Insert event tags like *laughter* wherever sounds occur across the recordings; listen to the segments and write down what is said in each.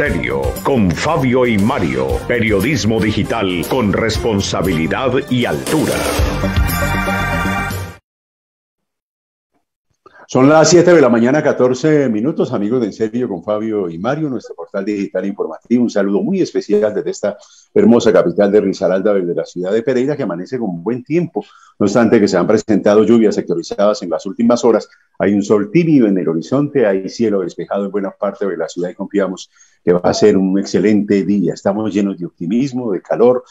Serio, con Fabio y Mario, periodismo digital con responsabilidad y altura. Son las 7 de la mañana, 14 minutos, amigos de En con Fabio y Mario, nuestro portal digital informativo. Un saludo muy especial desde esta hermosa capital de Risaralda, desde la ciudad de Pereira, que amanece con buen tiempo. No obstante que se han presentado lluvias sectorizadas en las últimas horas, hay un sol tímido en el horizonte, hay cielo despejado en buena parte de la ciudad y confiamos que va a ser un excelente día. Estamos llenos de optimismo, de calor,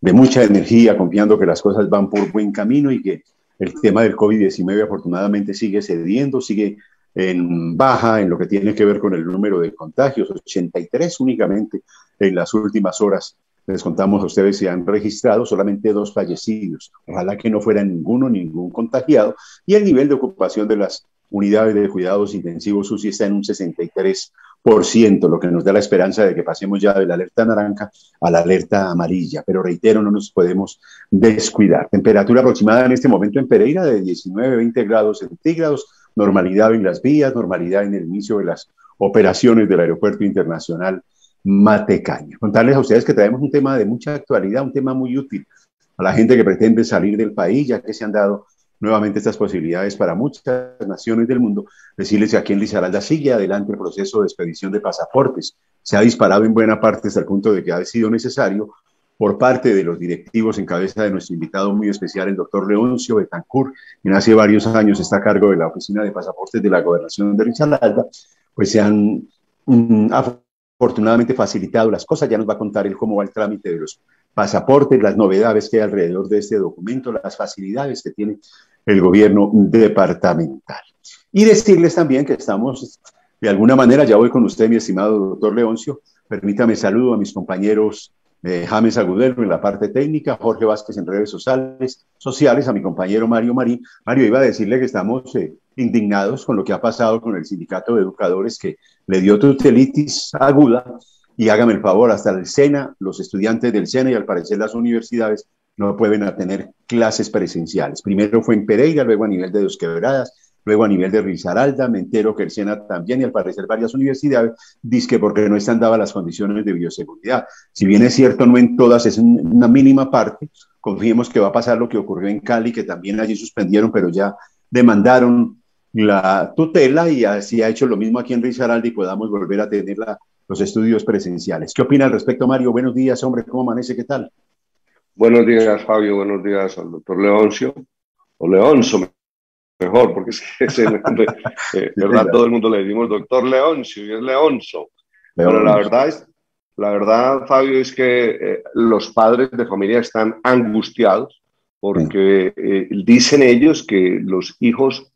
de mucha energía, confiando que las cosas van por buen camino y que el tema del COVID-19 afortunadamente sigue cediendo, sigue en baja en lo que tiene que ver con el número de contagios, 83 únicamente en las últimas horas. Les contamos a ustedes si han registrado solamente dos fallecidos. Ojalá que no fuera ninguno, ningún contagiado. Y el nivel de ocupación de las unidades de cuidados intensivos UCI está en un 63%, lo que nos da la esperanza de que pasemos ya de la alerta naranja a la alerta amarilla. Pero reitero, no nos podemos descuidar. Temperatura aproximada en este momento en Pereira de 19, 20 grados centígrados, normalidad en las vías, normalidad en el inicio de las operaciones del Aeropuerto Internacional Matecaña. Contarles a ustedes que traemos un tema de mucha actualidad, un tema muy útil a la gente que pretende salir del país, ya que se han dado nuevamente estas posibilidades para muchas naciones del mundo, decirles que aquí en Lizaralda sigue adelante el proceso de expedición de pasaportes. Se ha disparado en buena parte hasta el punto de que ha sido necesario por parte de los directivos en cabeza de nuestro invitado muy especial, el doctor Leoncio Betancourt, quien hace varios años está a cargo de la oficina de pasaportes de la gobernación de Risaralda, pues se han mm, afortunadamente facilitado las cosas. Ya nos va a contar él cómo va el trámite de los pasaportes, las novedades que hay alrededor de este documento, las facilidades que tiene el gobierno departamental. Y decirles también que estamos, de alguna manera, ya voy con usted, mi estimado doctor Leoncio, permítame saludo a mis compañeros eh, James Agudelo en la parte técnica, Jorge Vázquez en redes sociales, sociales, a mi compañero Mario Marín. Mario, iba a decirle que estamos eh, indignados con lo que ha pasado con el sindicato de educadores que le dio tutelitis aguda y hágame el favor, hasta el SENA, los estudiantes del SENA y al parecer las universidades no pueden tener clases presenciales. Primero fue en Pereira, luego a nivel de Dos Quebradas, luego a nivel de Risaralda, me entero que el SENA también y al parecer varias universidades, que porque no están dadas las condiciones de bioseguridad. Si bien es cierto, no en todas, es una mínima parte, confiemos que va a pasar lo que ocurrió en Cali, que también allí suspendieron, pero ya demandaron la tutela y así ha hecho lo mismo aquí en Risaralda y podamos volver a tener los estudios presenciales. ¿Qué opina al respecto, Mario? Buenos días, hombre, ¿cómo amanece? ¿Qué tal? Buenos días, Fabio. Buenos días al doctor Leoncio, o Leonzo, mejor, porque es, el nombre, *laughs* eh, ¿verdad? Todo el mundo le decimos doctor Leoncio y es Leonzo. Pero la verdad es, la verdad, Fabio, es que eh, los padres de familia están angustiados porque eh, dicen ellos que los hijos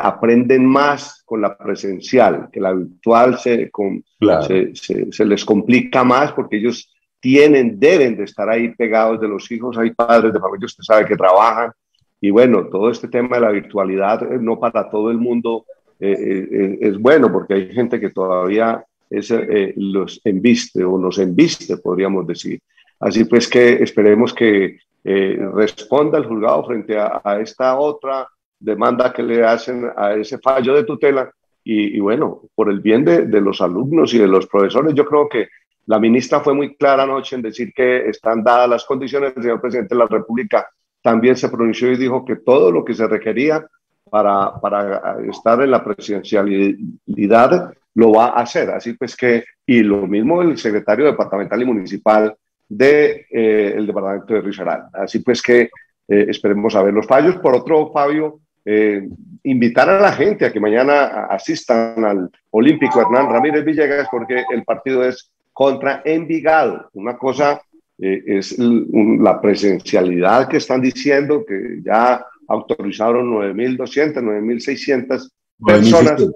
aprenden más con la presencial, que la virtual se, se, se, les complica más porque ellos tienen, deben de estar ahí pegados de los hijos. Hay padres de familia, usted sabe, que trabajan. Y bueno, todo este tema de la virtualidad, eh, no para todo el mundo eh, eh, es bueno, porque hay gente que todavía es, los embiste o nos embiste, podríamos decir. Así pues que esperemos que responda el juzgado frente a, esta otra demanda que le hacen a ese fallo de tutela. Y, bueno, por el bien de, de los alumnos y de los profesores, yo creo que la ministra fue muy clara anoche en decir que están dadas las condiciones. El señor presidente de la República también se pronunció y dijo que todo lo que se requería para, para estar en la presidencialidad lo va a hacer. Así pues que, y lo mismo el secretario departamental y municipal del de, eh, el departamento de Risaralda. Así pues que eh, esperemos a ver los fallos. Por otro, Fabio, eh, invitar a la gente a que mañana asistan al Olímpico Hernán Ramírez Villegas porque el partido es contra Envigado. Una cosa eh, es la presencialidad que están diciendo, que ya autorizaron 9.200, 9.600 personas,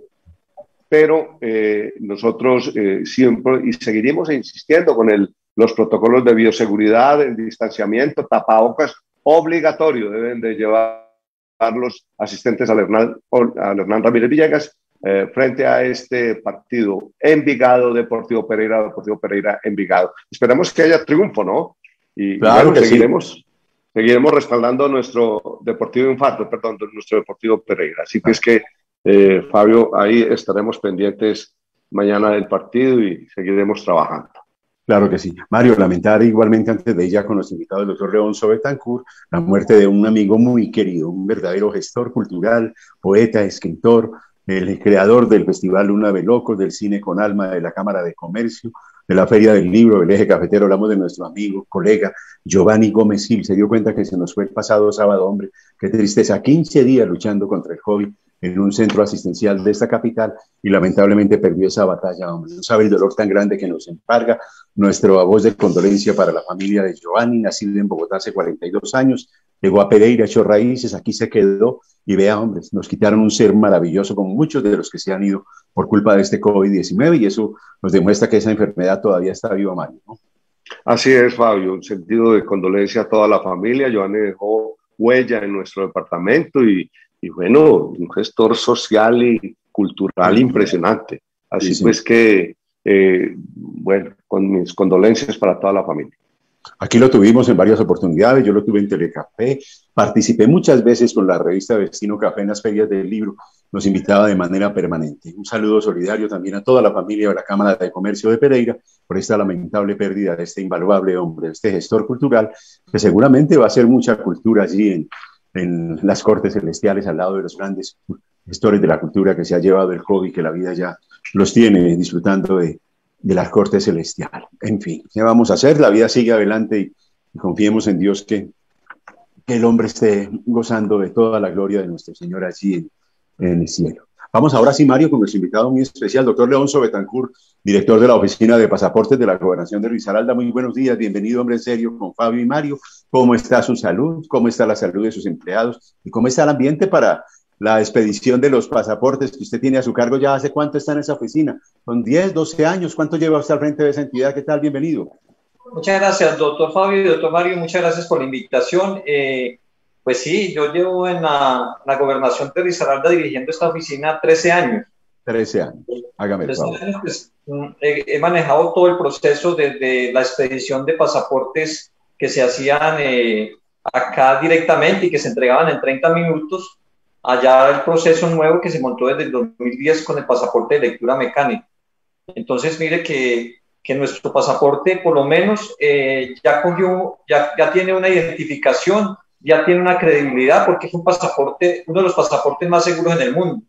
pero eh, nosotros eh, siempre y seguiremos insistiendo con el, los protocolos de bioseguridad, el distanciamiento, tapabocas obligatorio deben de llevar los asistentes al Hernán, al Hernán Ramírez Villegas eh, frente a este partido Envigado, Deportivo Pereira, Deportivo Pereira, Envigado. Esperamos que haya triunfo, ¿no? Y claro seguiremos, seguiremos respaldando nuestro Deportivo Infarto, perdón, nuestro Deportivo Pereira. Así que es que, eh, Fabio, ahí estaremos pendientes mañana del partido y seguiremos trabajando. Claro que sí. Mario, lamentar igualmente antes de ella con los invitados del doctor León Sobetancourt la muerte de un amigo muy querido, un verdadero gestor cultural, poeta, escritor, el creador del Festival Luna de Locos, del Cine con Alma, de la Cámara de Comercio, de la Feria del Libro, del Eje Cafetero, hablamos de nuestro amigo, colega Giovanni Gómez Gil, se dio cuenta que se nos fue el pasado sábado, hombre, qué tristeza, 15 días luchando contra el COVID en un centro asistencial de esta capital y lamentablemente perdió esa batalla, hombre. No sabe el dolor tan grande que nos emparga. Nuestro voz de condolencia para la familia de Giovanni, nacido en Bogotá hace 42 años, llegó a Pereira, echó raíces, aquí se quedó y vea, hombres, nos quitaron un ser maravilloso como muchos de los que se han ido por culpa de este COVID-19 y eso nos demuestra que esa enfermedad todavía está viva, Mario. ¿no? Así es, Fabio, un sentido de condolencia a toda la familia. Giovanni dejó huella en nuestro departamento y y bueno, un gestor social y cultural impresionante. Así pues que, eh, bueno, con mis condolencias para toda la familia. Aquí lo tuvimos en varias oportunidades, yo lo tuve en Telecafé, participé muchas veces con la revista Vecino Café en las ferias del libro, nos invitaba de manera permanente. Un saludo solidario también a toda la familia de la Cámara de Comercio de Pereira por esta lamentable pérdida de este invaluable hombre, este gestor cultural, que seguramente va a hacer mucha cultura allí en, en las cortes celestiales al lado de los grandes gestores de la cultura que se ha llevado el COVID, que la vida ya los tiene disfrutando de, de las cortes celestiales. En fin, ¿qué vamos a hacer? La vida sigue adelante y, confiemos en Dios que, que, el hombre esté gozando de toda la gloria de nuestro Señor allí en, en el cielo. Vamos ahora sí, Mario, con nuestro invitado muy especial, doctor Leonzo Betancourt, director de la Oficina de Pasaportes de la Gobernación de Risaralda. Muy buenos días, bienvenido, hombre en serio, con Fabio y Mario. ¿Cómo está su salud? ¿Cómo está la salud de sus empleados? ¿Y cómo está el ambiente para la expedición de los pasaportes que usted tiene a su cargo? ¿Ya hace cuánto está en esa oficina? ¿Son 10, 12 años? ¿Cuánto lleva usted al frente de esa entidad? ¿Qué tal? Bienvenido. Muchas gracias, doctor Fabio y doctor Mario. Muchas gracias por la invitación. Eh, pues sí, yo llevo en la, la gobernación de Risaralda dirigiendo esta oficina 13 años. 13 años, hágame el favor. Años, pues, mm, he, he, manejado todo el proceso desde la expedición de pasaportes que se hacían eh, acá directamente y que se entregaban en 30 minutos, allá el proceso nuevo que se montó desde el 2010 con el pasaporte de lectura mecánica. Entonces, mire que, que nuestro pasaporte por lo menos eh, ya, cogió, ya, tiene una identificación ya tiene una credibilidad porque es un pasaporte, uno de los pasaportes más seguros en el mundo.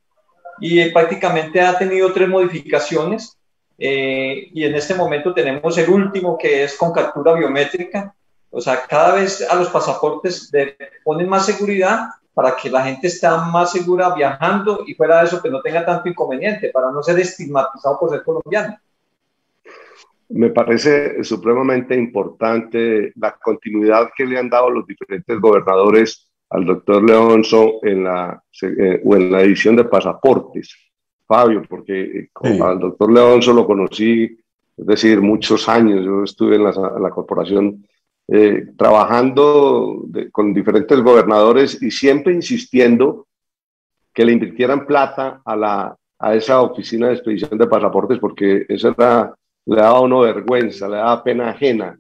Y eh, prácticamente ha tenido tres modificaciones eh, y en este momento tenemos el último que es con captura biométrica. O sea, cada vez a los pasaportes le ponen más seguridad para que la gente esté más segura viajando y fuera de eso que no tenga tanto inconveniente, para no ser estigmatizado por ser colombiano. Me parece supremamente importante la continuidad que le han dado los diferentes gobernadores al doctor Leonzo en la, eh, o en la edición de pasaportes. Fabio, porque eh, sí. al doctor Leonzo lo conocí, es decir, muchos años. Yo estuve en la, en la corporación eh, trabajando con diferentes gobernadores y siempre insistiendo que le invirtieran plata a, la, a esa oficina de expedición de pasaportes, porque esa era le daba uno vergüenza, le daba pena ajena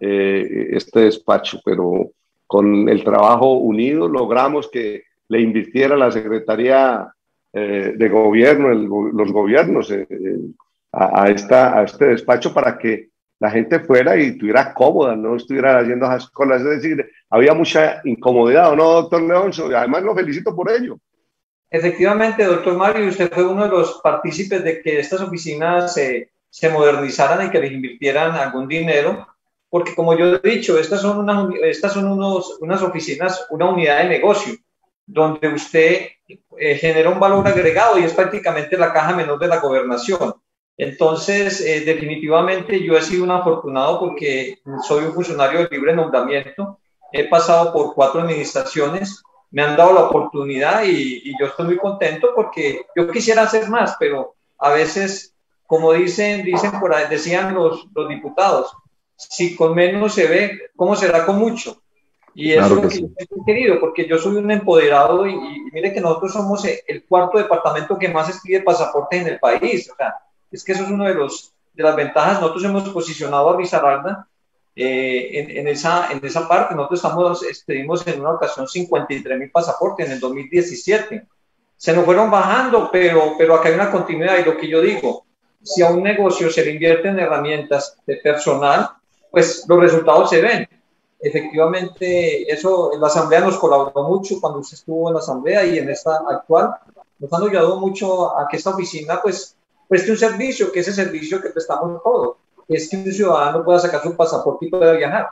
eh, este despacho, pero con el trabajo unido logramos que le invirtiera la Secretaría eh, de Gobierno, los gobiernos, a, a, esta, a este despacho para que la gente fuera y estuviera cómoda, no estuviera haciendo esas cosas. Es decir, había mucha incomodidad, ¿o no, doctor Leonzo? Además lo felicito por ello. Efectivamente, doctor Mario, usted fue uno de los partícipes de que estas oficinas se se modernizaran y que les invirtieran algún dinero, porque como yo he dicho, estas son, unas, estas son unos, unas oficinas, una unidad de negocio, donde usted eh, genera un valor agregado y es prácticamente la caja menor de la gobernación. Entonces, eh, definitivamente yo he sido un afortunado porque soy un funcionario de libre nombramiento, he pasado por cuatro administraciones, me han dado la oportunidad y, y yo estoy muy contento porque yo quisiera hacer más, pero a veces como dicen, dicen por ahí, decían los, los diputados, si con menos se ve, ¿cómo será con mucho? Y eso claro que es lo que sí. yo he querido, porque yo soy un empoderado y, y, mire que nosotros somos el cuarto departamento que más expide pasaportes en el país. O sea, es que eso es uno de, de las ventajas. Nosotros hemos posicionado a Risaralda eh, en, en, esa, en esa parte. Nosotros estamos, expedimos en una ocasión 53 mil pasaportes en el 2017. Se nos fueron bajando, pero, pero acá hay una continuidad y lo que yo digo, si a un negocio se le invierte en herramientas de personal, pues los resultados se ven. Efectivamente, eso la asamblea nos colaboró mucho cuando usted estuvo en la asamblea y en esta actual. Nos han ayudado mucho a que esta oficina pues preste un servicio, que es el servicio que prestamos todos, es que un ciudadano pueda sacar su pasaporte y pueda viajar.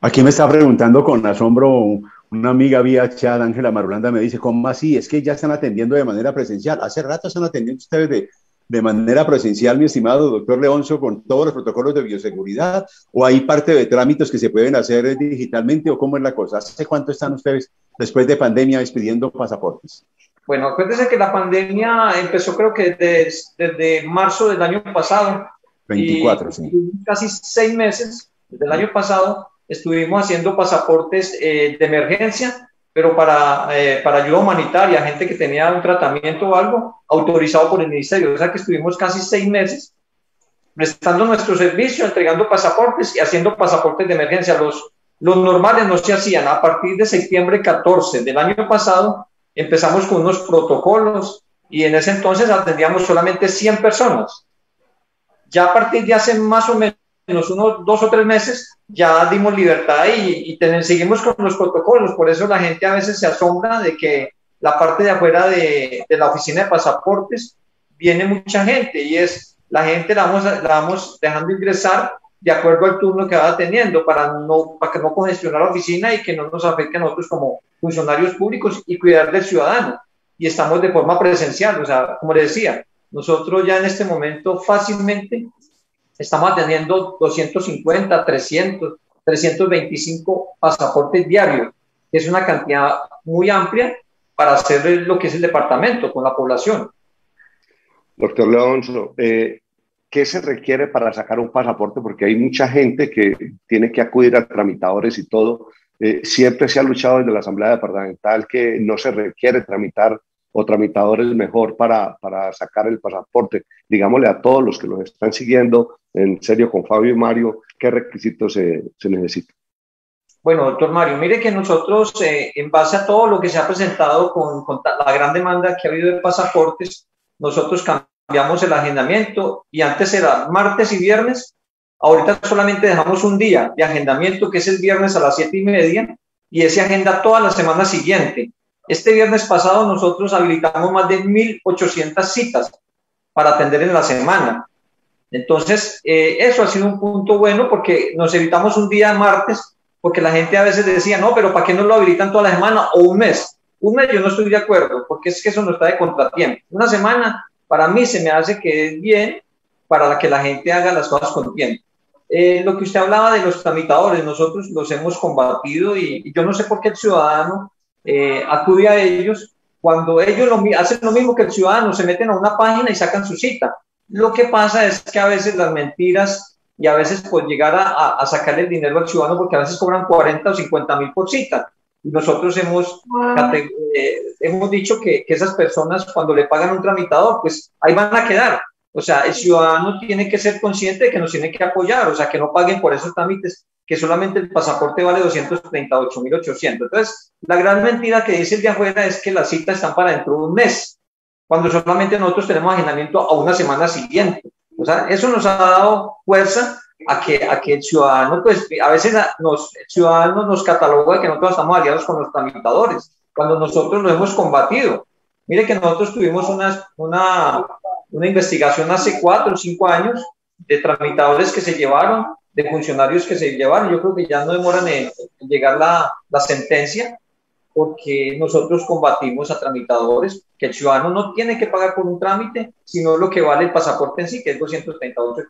Aquí me está preguntando con asombro una amiga vía chat, Ángela Marulanda, me dice, ¿cómo así? Es que ya están atendiendo de manera presencial. Hace rato están atendiendo ustedes de, de manera presencial, mi estimado doctor Leonzo, con todos los protocolos de bioseguridad? ¿O hay parte de trámites que se pueden hacer digitalmente o cómo es la cosa? ¿Hace cuánto están ustedes después de pandemia expidiendo pasaportes? Bueno, acuérdense que la pandemia empezó creo que desde, desde marzo del año pasado. 24, sí. Casi seis meses desde el año pasado estuvimos haciendo pasaportes eh, de emergencia, pero para, eh, para ayuda humanitaria, gente que tenía un tratamiento o algo autorizado por el ministerio. O sea que estuvimos casi seis meses prestando nuestro servicio, entregando pasaportes y haciendo pasaportes de emergencia. Los, los normales no se hacían. A partir de septiembre 14 del año pasado empezamos con unos protocolos y en ese entonces atendíamos solamente 100 personas. Ya a partir de hace más o menos unos dos o tres meses ya dimos libertad y, y seguimos con los protocolos. Por eso la gente a veces se asombra de que la parte de afuera de, de la oficina de pasaportes viene mucha gente y es la gente la vamos, la vamos dejando ingresar de acuerdo al turno que va teniendo para, no, para que no congestionar la oficina y que no nos afecte a nosotros como funcionarios públicos y cuidar del ciudadano. Y estamos de forma presencial, o sea, como le decía, nosotros ya en este momento fácilmente estamos atendiendo 250, 300, 325 pasaportes diarios, que es una cantidad muy amplia para hacer lo que es el departamento con la población. Doctor Leonzo, eh, ¿qué se requiere para sacar un pasaporte? Porque hay mucha gente que tiene que acudir a tramitadores y todo. Eh, siempre se ha luchado desde la Asamblea Departamental que no se requiere tramitar o tramitadores mejor para, para sacar el pasaporte. Digámosle a todos los que nos están siguiendo, en serio, con Fabio y Mario, qué requisitos se, se necesitan. Bueno, doctor Mario, mire que nosotros, eh, en base a todo lo que se ha presentado con, con, la gran demanda que ha habido de pasaportes, nosotros cambiamos el agendamiento y antes era martes y viernes, ahorita solamente dejamos un día de agendamiento que es el viernes a las siete y media y ese agenda toda la semana siguiente. Este viernes pasado nosotros habilitamos más de 1.800 citas para atender en la semana. Entonces, eh, eso ha sido un punto bueno porque nos evitamos un día martes, porque la gente a veces decía, no, pero ¿para qué no lo habilitan toda la semana o un mes? Un mes yo no estoy de acuerdo, porque es que eso no está de contratiempo. Una semana para mí se me hace que es bien para que la gente haga las cosas con tiempo. Eh, lo que usted hablaba de los tramitadores, nosotros los hemos combatido y, yo no sé por qué el ciudadano eh, acude a ellos cuando ellos lo, hacen lo mismo que el ciudadano, se meten a una página y sacan su cita. Lo que pasa es que a veces las mentiras y a veces pues llegar a, a, sacarle el dinero al ciudadano porque a veces cobran 40 o 50 mil por cita. Nosotros hemos, eh, hemos dicho que, que, esas personas cuando le pagan un tramitador, pues ahí van a quedar. O sea, el ciudadano tiene que ser consciente de que nos tiene que apoyar, o sea, que no paguen por esos trámites, que solamente el pasaporte vale 238.800. Entonces, la gran mentira que dice el de afuera es que las citas están para dentro de un mes, cuando solamente nosotros tenemos agendamiento a una semana siguiente. O sea, eso nos ha dado fuerza a que, a que el ciudadano, pues a veces nos, el ciudadano nos cataloga que nosotros estamos aliados con los tramitadores, cuando nosotros lo hemos combatido. Mire que nosotros tuvimos una, una una investigación hace cuatro o cinco años de tramitadores que se llevaron, de funcionarios que se llevaron. Yo creo que ya no demoran en, llegar la, la sentencia porque nosotros combatimos a tramitadores, que el ciudadano no tiene que pagar por un trámite, sino lo que vale el pasaporte en sí, que es 238%.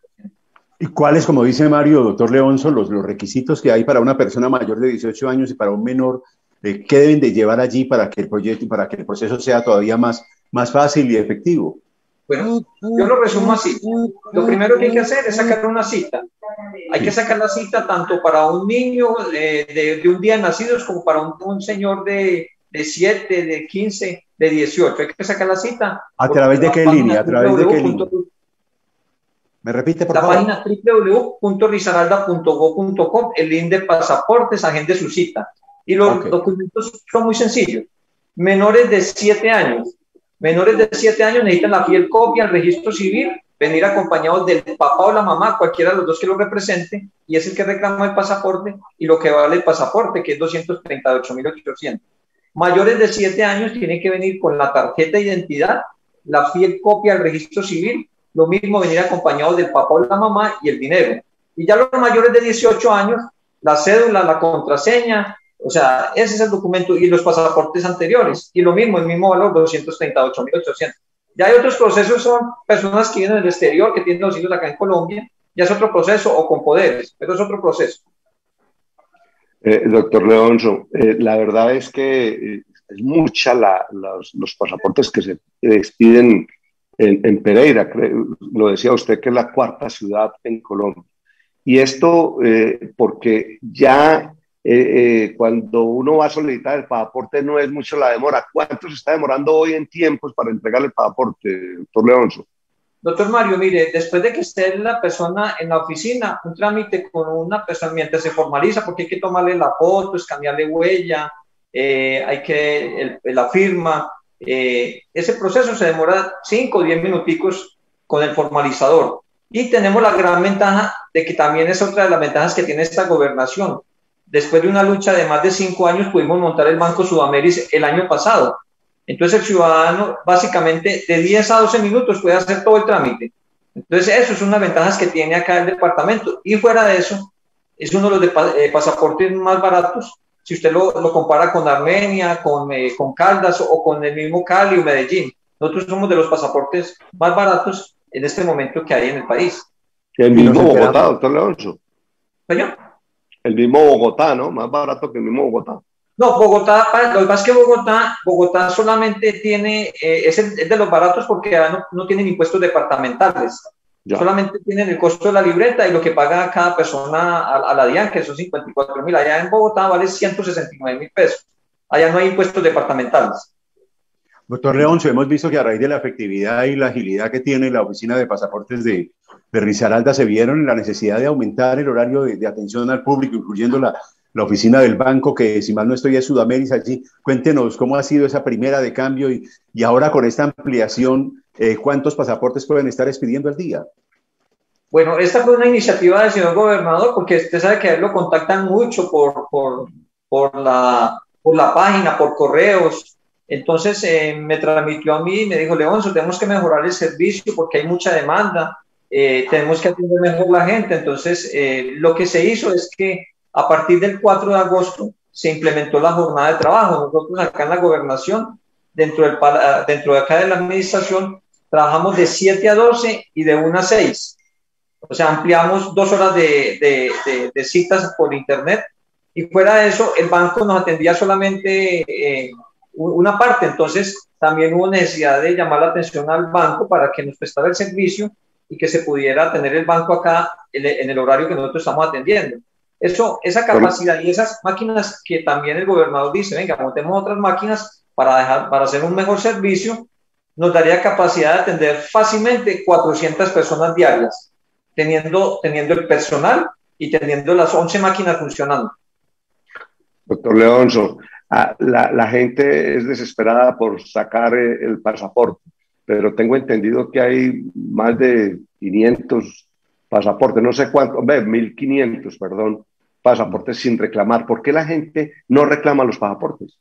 ¿Y cuáles, como dice Mario, doctor León, son los, los requisitos que hay para una persona mayor de 18 años y para un menor? Eh, ¿Qué deben de llevar allí para que el proyecto, para que el proceso sea todavía más, más fácil y efectivo? Bueno, yo lo resumo así. Lo primero que hay que hacer es sacar una cita. Hay que sacar la cita tanto para un niño de, de, de un día nacidos como para un, un señor de, de 7, de 15, de 18. Hay que sacar la cita. ¿A través de qué línea? ¿A través de qué línea? ¿Me repite, por la favor? página www.risaralda.go.com, el link de pasaportes, agende su cita. Y los okay. documentos son muy sencillos. Menores de 7 años, Menores de 7 años necesitan la fiel copia, el registro civil venir acompañado del papá o la mamá, cualquiera de los dos que lo represente, y es el que reclama el pasaporte y lo que vale el pasaporte, que es 238.800. Mayores de 7 años tienen que venir con la tarjeta de identidad, la fiel copia del registro civil, lo mismo venir acompañado del papá o la mamá y el dinero. Y ya los mayores de 18 años, la cédula, la contraseña, o sea, ese es el documento y los pasaportes anteriores. Y lo mismo, el mismo valor, 238.800. Ya hay otros procesos, son personas que vienen del exterior, que tienen los hijos acá en Colombia, ya es otro proceso, o con poderes, pero es otro proceso. Eh, doctor Leonso, eh, la verdad es que eh, es mucha la, los, pasaportes que se expiden en, en Pereira. lo decía usted que es la cuarta ciudad en Colombia. Y esto porque ya eh, eh, cuando uno va a solicitar el pasaporte no es mucho la demora. ¿Cuánto se está demorando hoy en tiempos para entregar el pasaporte, doctor Leonzo? Doctor Mario, mire, después de que esté la persona en la oficina, un trámite con una persona mientras se formaliza, porque hay que tomarle la foto, escanearle huella, eh, hay que la firma, ese proceso se demora 5 o 10 minuticos con el formalizador. Y tenemos la gran ventaja de que también es otra de las ventajas que tiene esta gobernación, después de una lucha de más de cinco años, pudimos montar el Banco Sudamérica el año pasado. Entonces el ciudadano básicamente de 10 a 12 minutos puede hacer todo el trámite. Entonces eso es una ventaja que tiene acá el departamento. Y fuera de eso, es uno de los de, eh, pasaportes más baratos. Si usted lo, compara con Armenia, con, eh, con Caldas o con el mismo Cali o Medellín, nosotros somos de los pasaportes más baratos en este momento que hay en el país. El mismo Bogotá, doctor Leonzo. ¿Señor? el mismo Bogotá, ¿no? Más barato que el mismo Bogotá. No, Bogotá, lo que pasa es que Bogotá, Bogotá solamente tiene, eh, es, de los baratos porque no, no tienen impuestos departamentales. Solamente tienen el costo de la libreta y lo que paga cada persona a, la DIAN, que son 54 mil. Allá en Bogotá vale 169 mil pesos. Allá no hay impuestos departamentales. Doctor León, hemos visto que a raíz de la efectividad y la agilidad que tiene la oficina de pasaportes de, de Risaralda se vieron la necesidad de aumentar el horario de, atención al público, incluyendo la, la, oficina del banco, que si mal no estoy es Sudamérica allí. Cuéntenos cómo ha sido esa primera de cambio y, y ahora con esta ampliación, eh, ¿cuántos pasaportes pueden estar expidiendo al día? Bueno, esta fue una iniciativa del señor gobernador, porque usted sabe que a él lo contactan mucho por, por, por, la, por la página, por correos, entonces eh, me transmitió a mí y me dijo, Leonzo, tenemos que mejorar el servicio porque hay mucha demanda, eh, tenemos que atender mejor la gente. Entonces, eh, lo que se hizo es que a partir del 4 de agosto se implementó la jornada de trabajo. Nosotros acá en la gobernación, dentro, del, dentro de acá de la administración, trabajamos de 7 a 12 y de 1 a 6. O sea, ampliamos dos horas de, de, de, citas por internet y fuera de eso, el banco nos atendía solamente una parte. Entonces, también hubo necesidad de llamar la atención al banco para que nos prestara el servicio y que se pudiera tener el banco acá en el horario que nosotros estamos atendiendo. Eso, esa capacidad y esas máquinas que también el gobernador dice, venga, montemos otras máquinas para, dejar, para hacer un mejor servicio, nos daría capacidad de atender fácilmente 400 personas diarias, teniendo, teniendo el personal y teniendo las 11 máquinas funcionando. Doctor Leonzo, Ah, la, gente es desesperada por sacar eh, el pasaporte, pero tengo entendido que hay más de 500 pasaportes, no sé cuántos, 1500, perdón, pasaportes sin reclamar. ¿Por qué la gente no reclama los pasaportes?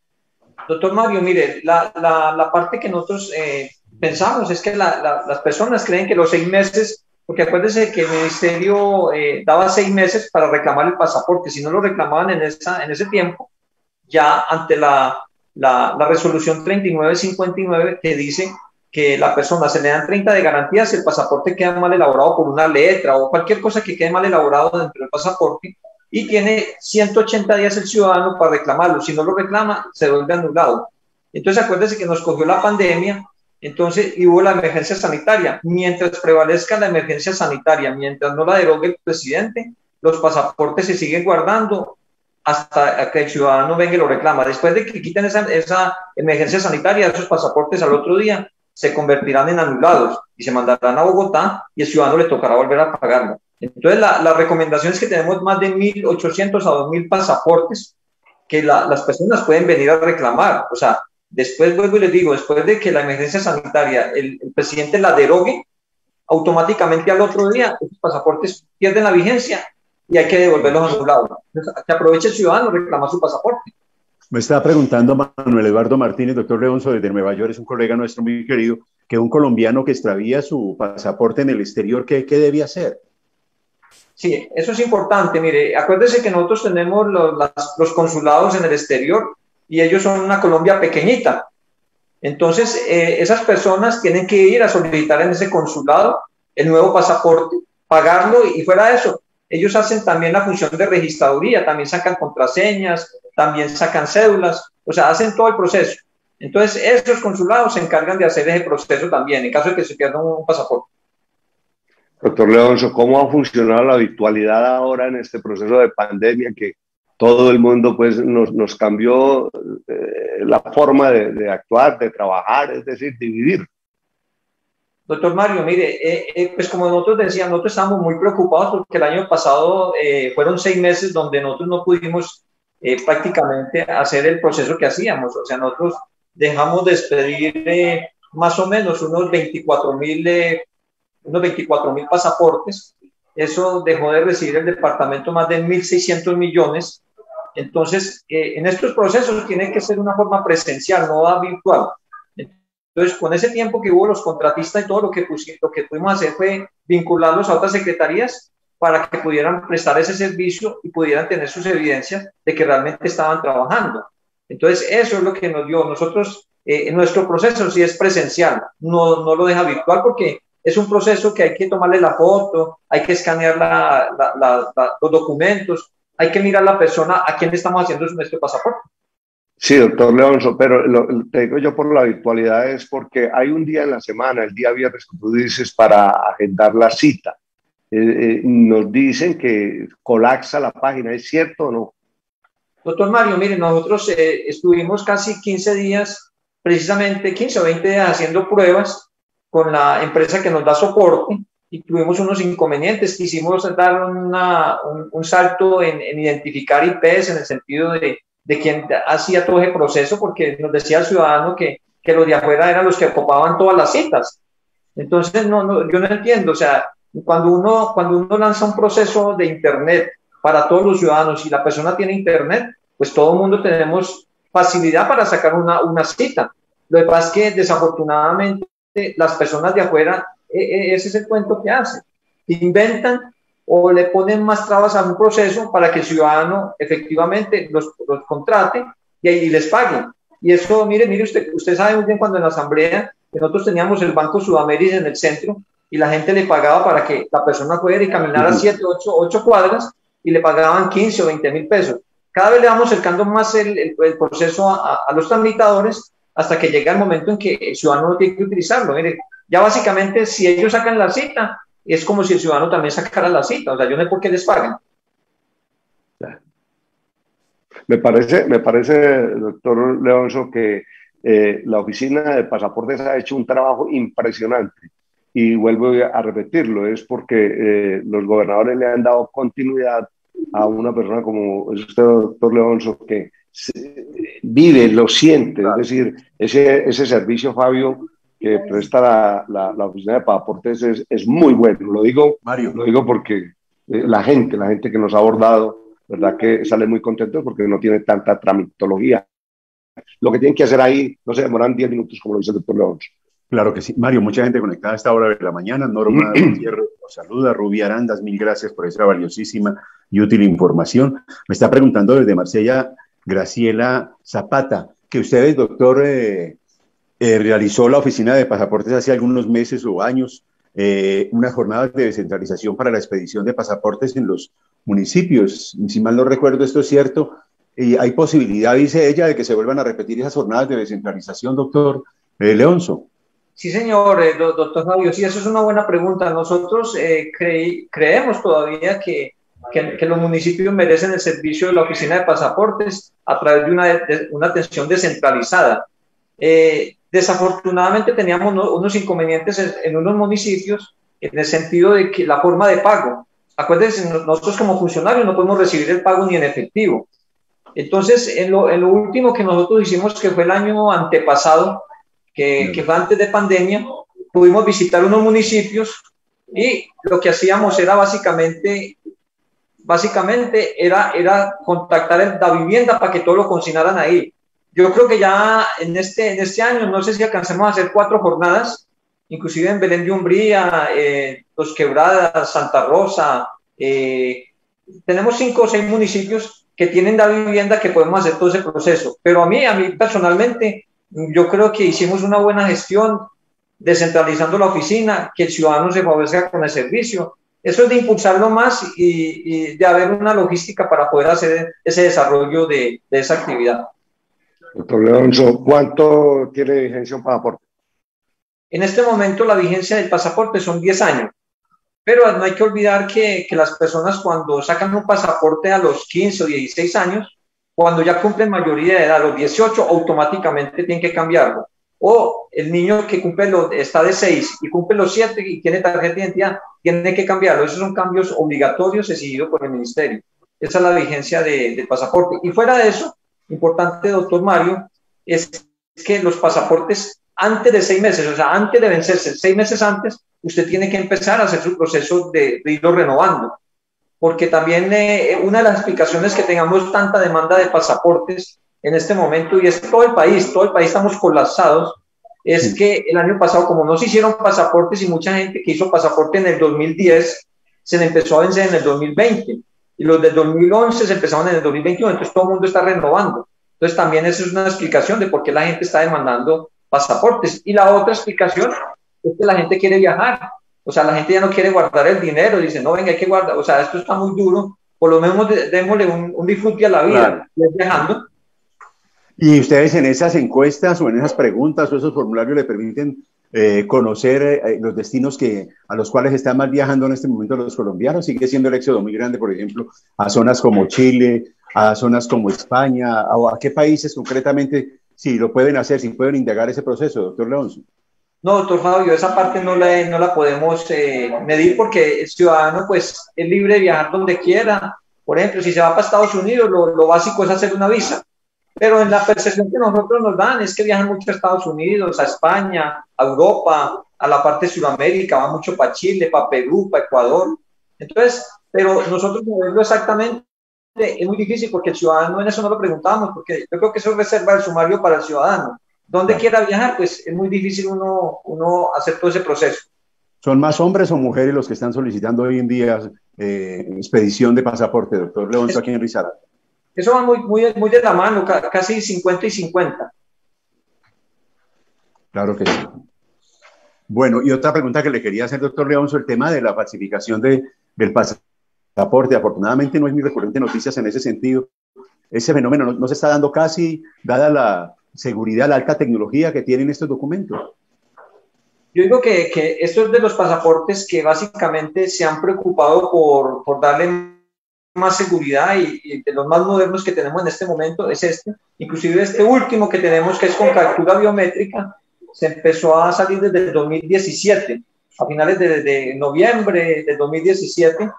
Doctor Mario, mire, la, la, parte que nosotros eh, pensamos es que las personas creen que los seis meses, porque acuérdense que el ministerio eh, daba seis meses para reclamar el pasaporte, si no lo reclamaban en, esa, en ese tiempo, ya ante la, resolución 3959 que dice que la persona se le dan 30 de garantía si el pasaporte queda mal elaborado por una letra o cualquier cosa que quede mal elaborado dentro del pasaporte y tiene 180 días el ciudadano para reclamarlo. Si no lo reclama, se vuelve anulado. Entonces acuérdese que nos cogió la pandemia, entonces y hubo la emergencia sanitaria. Mientras prevalezca la emergencia sanitaria, mientras no la derogue el presidente, los pasaportes se siguen guardando hasta que el ciudadano venga y lo reclama. Después de que quiten esa, esa emergencia sanitaria, esos pasaportes al otro día se convertirán en anulados y se mandarán a Bogotá y el ciudadano le tocará volver a pagarlo. Entonces, la, la recomendación es que tenemos más de 1.800 a 2.000 pasaportes que las personas pueden venir a reclamar. O sea, después vuelvo y les digo, después de que la emergencia sanitaria, el, el presidente la derogue, automáticamente al otro día esos pasaportes pierden la vigencia y hay que devolverlos anulados. Que aproveche el ciudadano reclamar su pasaporte. Me está preguntando Manuel Eduardo Martínez, doctor Leonzo, desde Nueva York, es un colega nuestro muy querido, que un colombiano que extravía su pasaporte en el exterior, ¿qué, qué debe hacer? Sí, eso es importante. Mire, acuérdese que nosotros tenemos los, consulados en el exterior y ellos son una Colombia pequeñita. Entonces, eh, esas personas tienen que ir a solicitar en ese consulado el nuevo pasaporte, pagarlo y fuera de eso, ellos hacen también la función de registraduría, también sacan contraseñas, también sacan cédulas, o sea, hacen todo el proceso. Entonces, esos consulados se encargan de hacer ese proceso también, en caso de que se pierda un pasaporte. Doctor Leonzo, ¿cómo ha funcionado la virtualidad ahora en este proceso de pandemia que todo el mundo pues nos, nos cambió eh, la forma de, de, actuar, de trabajar, es decir, de vivir? Doctor Mario, mire, eh, eh, pues como nosotros decíamos, nosotros estamos muy preocupados porque el año pasado fueron seis meses donde nosotros no pudimos prácticamente hacer el proceso que hacíamos. O sea, nosotros dejamos de despedir más o menos unos 24 mil unos 24 mil pasaportes. Eso dejó de recibir el departamento más de 1.600 millones. Entonces, eh, en estos procesos tiene que ser una forma presencial, no virtual. Entonces, con ese tiempo que hubo los contratistas y todo lo que, lo que pudimos hacer fue vincularlos a otras secretarías para que pudieran prestar ese servicio y pudieran tener sus evidencias de que realmente estaban trabajando. Entonces, eso es lo que nos dio. Nosotros, eh, nuestro proceso sí es presencial, no, no lo deja virtual porque es un proceso que hay que tomarle la foto, hay que escanear los documentos, hay que mirar a la persona a quién le estamos haciendo nuestro pasaporte. Sí, doctor Leonzo, pero te digo yo por la virtualidad es porque hay un día en la semana, el día viernes, como tú dices, para agendar la cita. Eh, eh, nos dicen que colapsa la página, ¿es cierto o no? Doctor Mario, mire, nosotros eh, estuvimos casi 15 días, precisamente 15 o 20 días haciendo pruebas con la empresa que nos da soporte y tuvimos unos inconvenientes. Quisimos dar una, un, salto en, identificar IPs en el sentido de, de quién hacía todo ese proceso, porque nos decía el ciudadano que, que los de afuera eran los que ocupaban todas las citas. Entonces, no, no, yo no entiendo, o sea, cuando uno, cuando uno lanza un proceso de Internet para todos los ciudadanos y la persona tiene Internet, pues todo el mundo tenemos facilidad para sacar una, una cita. Lo que pasa es que desafortunadamente las personas de afuera, e, e, ese es el cuento que hacen. Inventan o le ponen más trabas a un proceso para que el ciudadano efectivamente los, los contrate y ahí les pague. Y eso, mire, mire usted, usted sabe muy bien cuando en la asamblea nosotros teníamos el Banco Sudamérica en el centro y la gente le pagaba para que la persona fuera y caminara 7, 8, 8 cuadras y le pagaban 15 o 20 mil pesos. Cada vez le vamos acercando más el, el, proceso a, a, los tramitadores hasta que llega el momento en que el ciudadano no tiene que utilizarlo. Mire, ya básicamente si ellos sacan la cita, es como si el ciudadano también sacara la cita, o sea, yo no sé por qué les pagan. Me parece, me parece, doctor Leonzo, que eh, la oficina de pasaportes ha hecho un trabajo impresionante. Y vuelvo a repetirlo, es porque eh, los gobernadores le han dado continuidad a una persona como usted, doctor Leonzo, que vive, lo siente, es decir, ese, ese servicio, Fabio, que presta la, la, la oficina de pasaportes es, es, muy bueno. Lo digo, Mario. lo digo porque eh, la gente, la gente que nos ha abordado, ¿verdad? Que sale muy contento porque no tiene tanta tramitología. Lo que tienen que hacer ahí no se demoran 10 minutos, como lo dice el doctor León. Claro que sí. Mario, mucha gente conectada a esta hora de la mañana. Norma *clears throat* Gutiérrez nos saluda. Rubí Arandas, mil gracias por esa valiosísima y útil información. Me está preguntando desde Marsella Graciela Zapata, que usted, doctor, eh, eh, realizó la oficina de pasaportes hace algunos meses o años, eh, unas jornadas de descentralización para la expedición de pasaportes en los municipios. Si mal no recuerdo, esto es cierto. Y hay posibilidad, dice ella, de que se vuelvan a repetir esas jornadas de descentralización, doctor eh, Leonzo. Sí, señor, doctor Fabio, sí, eso es una buena pregunta. Nosotros creemos todavía que que, los municipios merecen el servicio de la oficina de pasaportes a través de una, una atención descentralizada. Eh, desafortunadamente teníamos unos inconvenientes en, unos municipios en el sentido de que la forma de pago, acuérdense, nosotros como funcionarios no podemos recibir el pago ni en efectivo. Entonces, en lo, en lo último que nosotros hicimos, que fue el año antepasado, que, que fue antes de pandemia, pudimos visitar unos municipios Y lo que hacíamos era básicamente, básicamente era, era contactar la vivienda para que todo lo consignaran ahí. Yo creo que ya en este, en este año, no sé si alcancemos a hacer cuatro jornadas, inclusive en Belén de Umbría, eh, Los Quebradas, Santa Rosa, eh, tenemos cinco o seis municipios que tienen la vivienda que podemos hacer todo ese proceso. Pero a mí, a mí personalmente, yo creo que hicimos una buena gestión descentralizando la oficina, que el ciudadano se favorezca con el servicio. Eso es de impulsarlo más y, de haber una logística para poder hacer ese desarrollo de, de esa actividad. Doctor Leonzo, ¿cuánto tiene vigencia un pasaporte? En este momento la vigencia del pasaporte son 10 años. Pero no hay que olvidar que, que, las personas cuando sacan un pasaporte a los 15 o 16 años, cuando ya cumplen mayoría de edad, a los 18, automáticamente tienen que cambiarlo. O el niño que cumple lo, está de 6 y cumple los 7 y tiene tarjeta de identidad, tiene que cambiarlo. Esos son cambios obligatorios exigidos por el ministerio. Esa es la vigencia de, del pasaporte. Y fuera de eso, importante, doctor Mario, es que los pasaportes antes de seis meses, o sea, antes de vencerse, seis meses antes, usted tiene que empezar a hacer su proceso de, irlo renovando. Porque también eh, una de las explicaciones que tengamos tanta demanda de pasaportes en este momento, y es todo el país, todo el país estamos colapsados, es que el año pasado, como no se hicieron pasaportes y mucha gente que hizo pasaporte en el 2010, se le empezó a vencer en el 2020. Y los del 2011 se empezaron en el 2021, entonces todo el mundo está renovando. Entonces también esa es una explicación de por qué la gente está demandando pasaportes. Y la otra explicación es que la gente quiere viajar. O sea, la gente ya no quiere guardar el dinero, dice, no, venga, hay que guardar, o sea, esto está muy duro, por lo menos démosle un, un disfrute a la vida, viajando. Y ustedes en esas encuestas o en esas preguntas o esos formularios le permiten eh, conocer eh, los destinos que, a los cuales están más viajando en este momento los colombianos. Sigue siendo el éxodo muy grande, por ejemplo, a zonas como Chile, a zonas como España, o a qué países concretamente, si lo pueden hacer, si pueden indagar ese proceso, doctor Leonzo. No, doctor Fabio, esa parte no la, no la podemos eh, medir porque el ciudadano pues es libre de viajar donde quiera. Por ejemplo, si se va para Estados Unidos, lo, lo, básico es hacer una visa. Pero en la percepción que nosotros nos dan es que viajan mucho a Estados Unidos, a España, a Europa, a la parte de Sudamérica, va mucho para Chile, para Perú, para Ecuador. Entonces, pero nosotros moverlo exactamente es muy difícil porque el ciudadano en eso no lo preguntamos, porque yo creo que eso es reserva el sumario para el ciudadano donde quiera viajar, pues es muy difícil uno, uno hacer todo ese proceso. ¿Son más hombres o mujeres los que están solicitando hoy en día eh, expedición de pasaporte, doctor León, aquí en Risaralda? Eso va muy, muy, muy de la mano, casi 50 y 50. Claro que sí. Bueno, y otra pregunta que le quería hacer, doctor León, sobre el tema de la falsificación de, del pasaporte. Afortunadamente no es muy recurrente noticias en ese sentido. Ese fenómeno no se está dando casi, dada la, seguridad, la alta tecnología que tienen estos documentos? Yo digo que, que esto es de los pasaportes que básicamente se han preocupado por, por darle más seguridad y, de los más modernos que tenemos en este momento es este. Inclusive este último que tenemos que es con captura biométrica se empezó a salir desde el 2017, a finales de, de noviembre de 2017.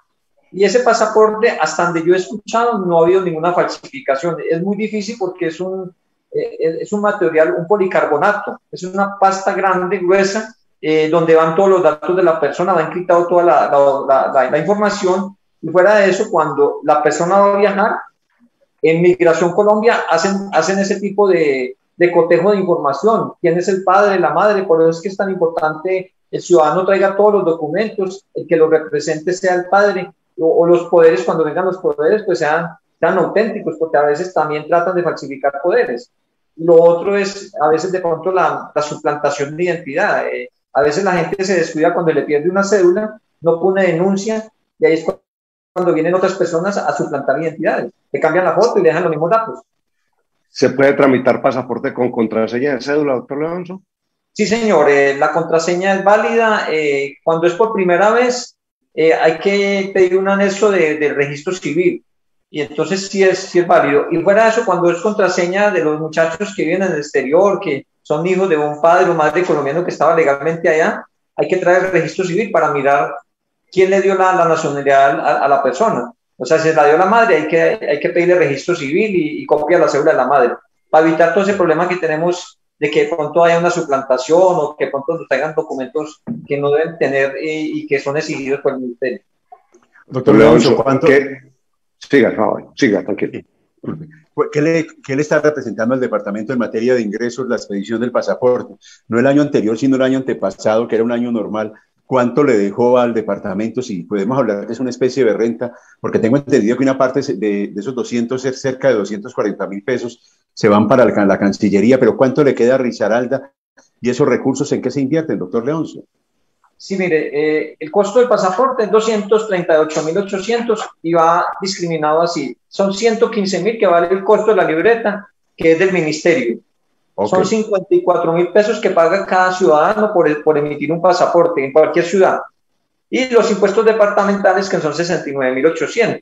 Y ese pasaporte, hasta donde yo he escuchado, no ha habido ninguna falsificación. Es muy difícil porque es un, eh, es un material, un policarbonato, es una pasta grande, gruesa, eh, donde van todos los datos de la persona, va encriptado toda la, la, la, información. Y fuera de eso, cuando la persona va a viajar, en Migración Colombia hacen, hacen ese tipo de, de cotejo de información. ¿Quién es el padre, la madre? Por eso es que es tan importante el ciudadano traiga todos los documentos, el que lo represente sea el padre o, o los poderes, cuando vengan los poderes, pues sean, sean auténticos, porque a veces también tratan de falsificar poderes. Lo otro es a veces de pronto la, la suplantación de identidad. Eh, a veces la gente se descuida cuando le pierde una cédula, no pone denuncia y ahí es cuando vienen otras personas a suplantar identidades, que cambian la foto y le dejan los mismos datos. ¿Se puede tramitar pasaporte con contraseña de cédula, doctor Leonzo? Sí, señor. Eh, la contraseña es válida. Eh, cuando es por primera vez, eh, hay que pedir un anexo de, del registro civil y entonces sí es, sí es válido. Y fuera de eso, cuando es contraseña de los muchachos que viven en el exterior, que son hijos de un padre o madre colombiano que estaba legalmente allá, hay que traer el registro civil para mirar quién le dio la, la nacionalidad a, a, la persona. O sea, si la dio la madre, hay que, hay que pedirle registro civil y, y copia la cédula de la madre, para evitar todo ese problema que tenemos de que de pronto haya una suplantación o que de pronto nos traigan documentos que no deben tener y, que son exigidos por el ministerio. Doctor Leoncio, ¿cuánto? Siga, no, siga, tranquilo. ¿Qué le, ¿Qué le, está representando al departamento en materia de ingresos la expedición del pasaporte? No el año anterior, sino el año antepasado, que era un año normal. ¿Cuánto le dejó al departamento? Si podemos hablar que es una especie de renta, porque tengo entendido que una parte de, esos 200, cerca de 240 mil pesos, se van para la, Cancillería, pero ¿cuánto le queda a Risaralda y esos recursos en qué se invierten, doctor Leoncio? Sí, mire, eh, el costo del pasaporte es 238.800 y va discriminado así. Son 115.000 que vale el costo de la libreta, que es del ministerio. Son 54 mil pesos que paga cada ciudadano por, por emitir un pasaporte en cualquier ciudad. Y los impuestos departamentales, que son 69.800.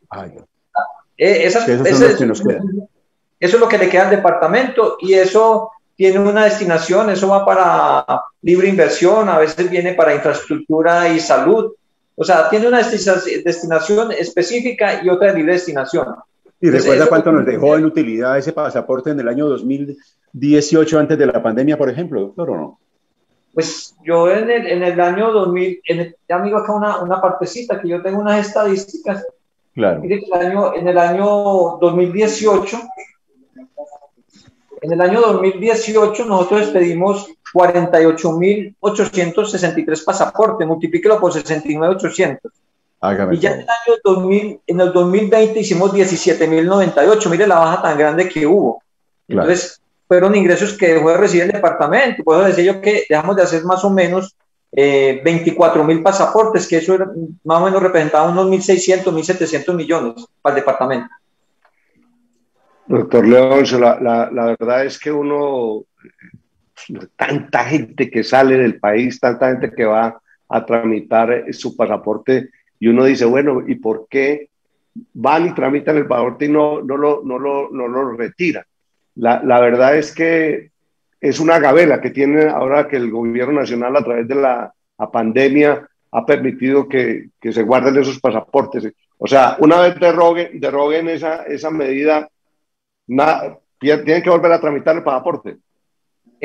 Eh, esas, esas, eso es lo que le queda al departamento y eso tiene una destinación, eso va para libre inversión, a veces viene para infraestructura y salud. O sea, tiene una destinación específica y otra de libre destinación. ¿Y recuerda cuánto nos dejó en utilidad ese pasaporte en el año 2018, antes de la pandemia, por ejemplo, doctor, o no? Pues yo en el, en el año 2000, en el, amigo, acá una, una partecita que yo tengo unas estadísticas. Claro. en el año, en el año 2018 en el año 2018 nosotros expedimos 48.863 pasaportes, multiplíquelo por 69.800. Y ya en el año 2000, en el 2020 hicimos 17.098. Mire la baja tan grande que hubo. Entonces, fueron ingresos que dejó de recibir el departamento. Puedo decir yo que dejamos de hacer más o menos eh, 24.000 pasaportes, que eso más o menos representaba unos 1.600, 1.700 millones para el departamento. Doctor León, la, la, verdad es que uno, tanta gente que sale del país, tanta gente que va a tramitar su pasaporte, y uno dice, bueno, ¿y por qué van y tramitan el pasaporte y no, no, lo, no, lo, no lo retiran? La, la, verdad es que es una gavela que tiene ahora que el gobierno nacional a través de la, pandemia ha permitido que, que, se guarden esos pasaportes. O sea, una vez derroguen, derroguen esa, esa medida, tienen que volver a tramitar el pasaporte.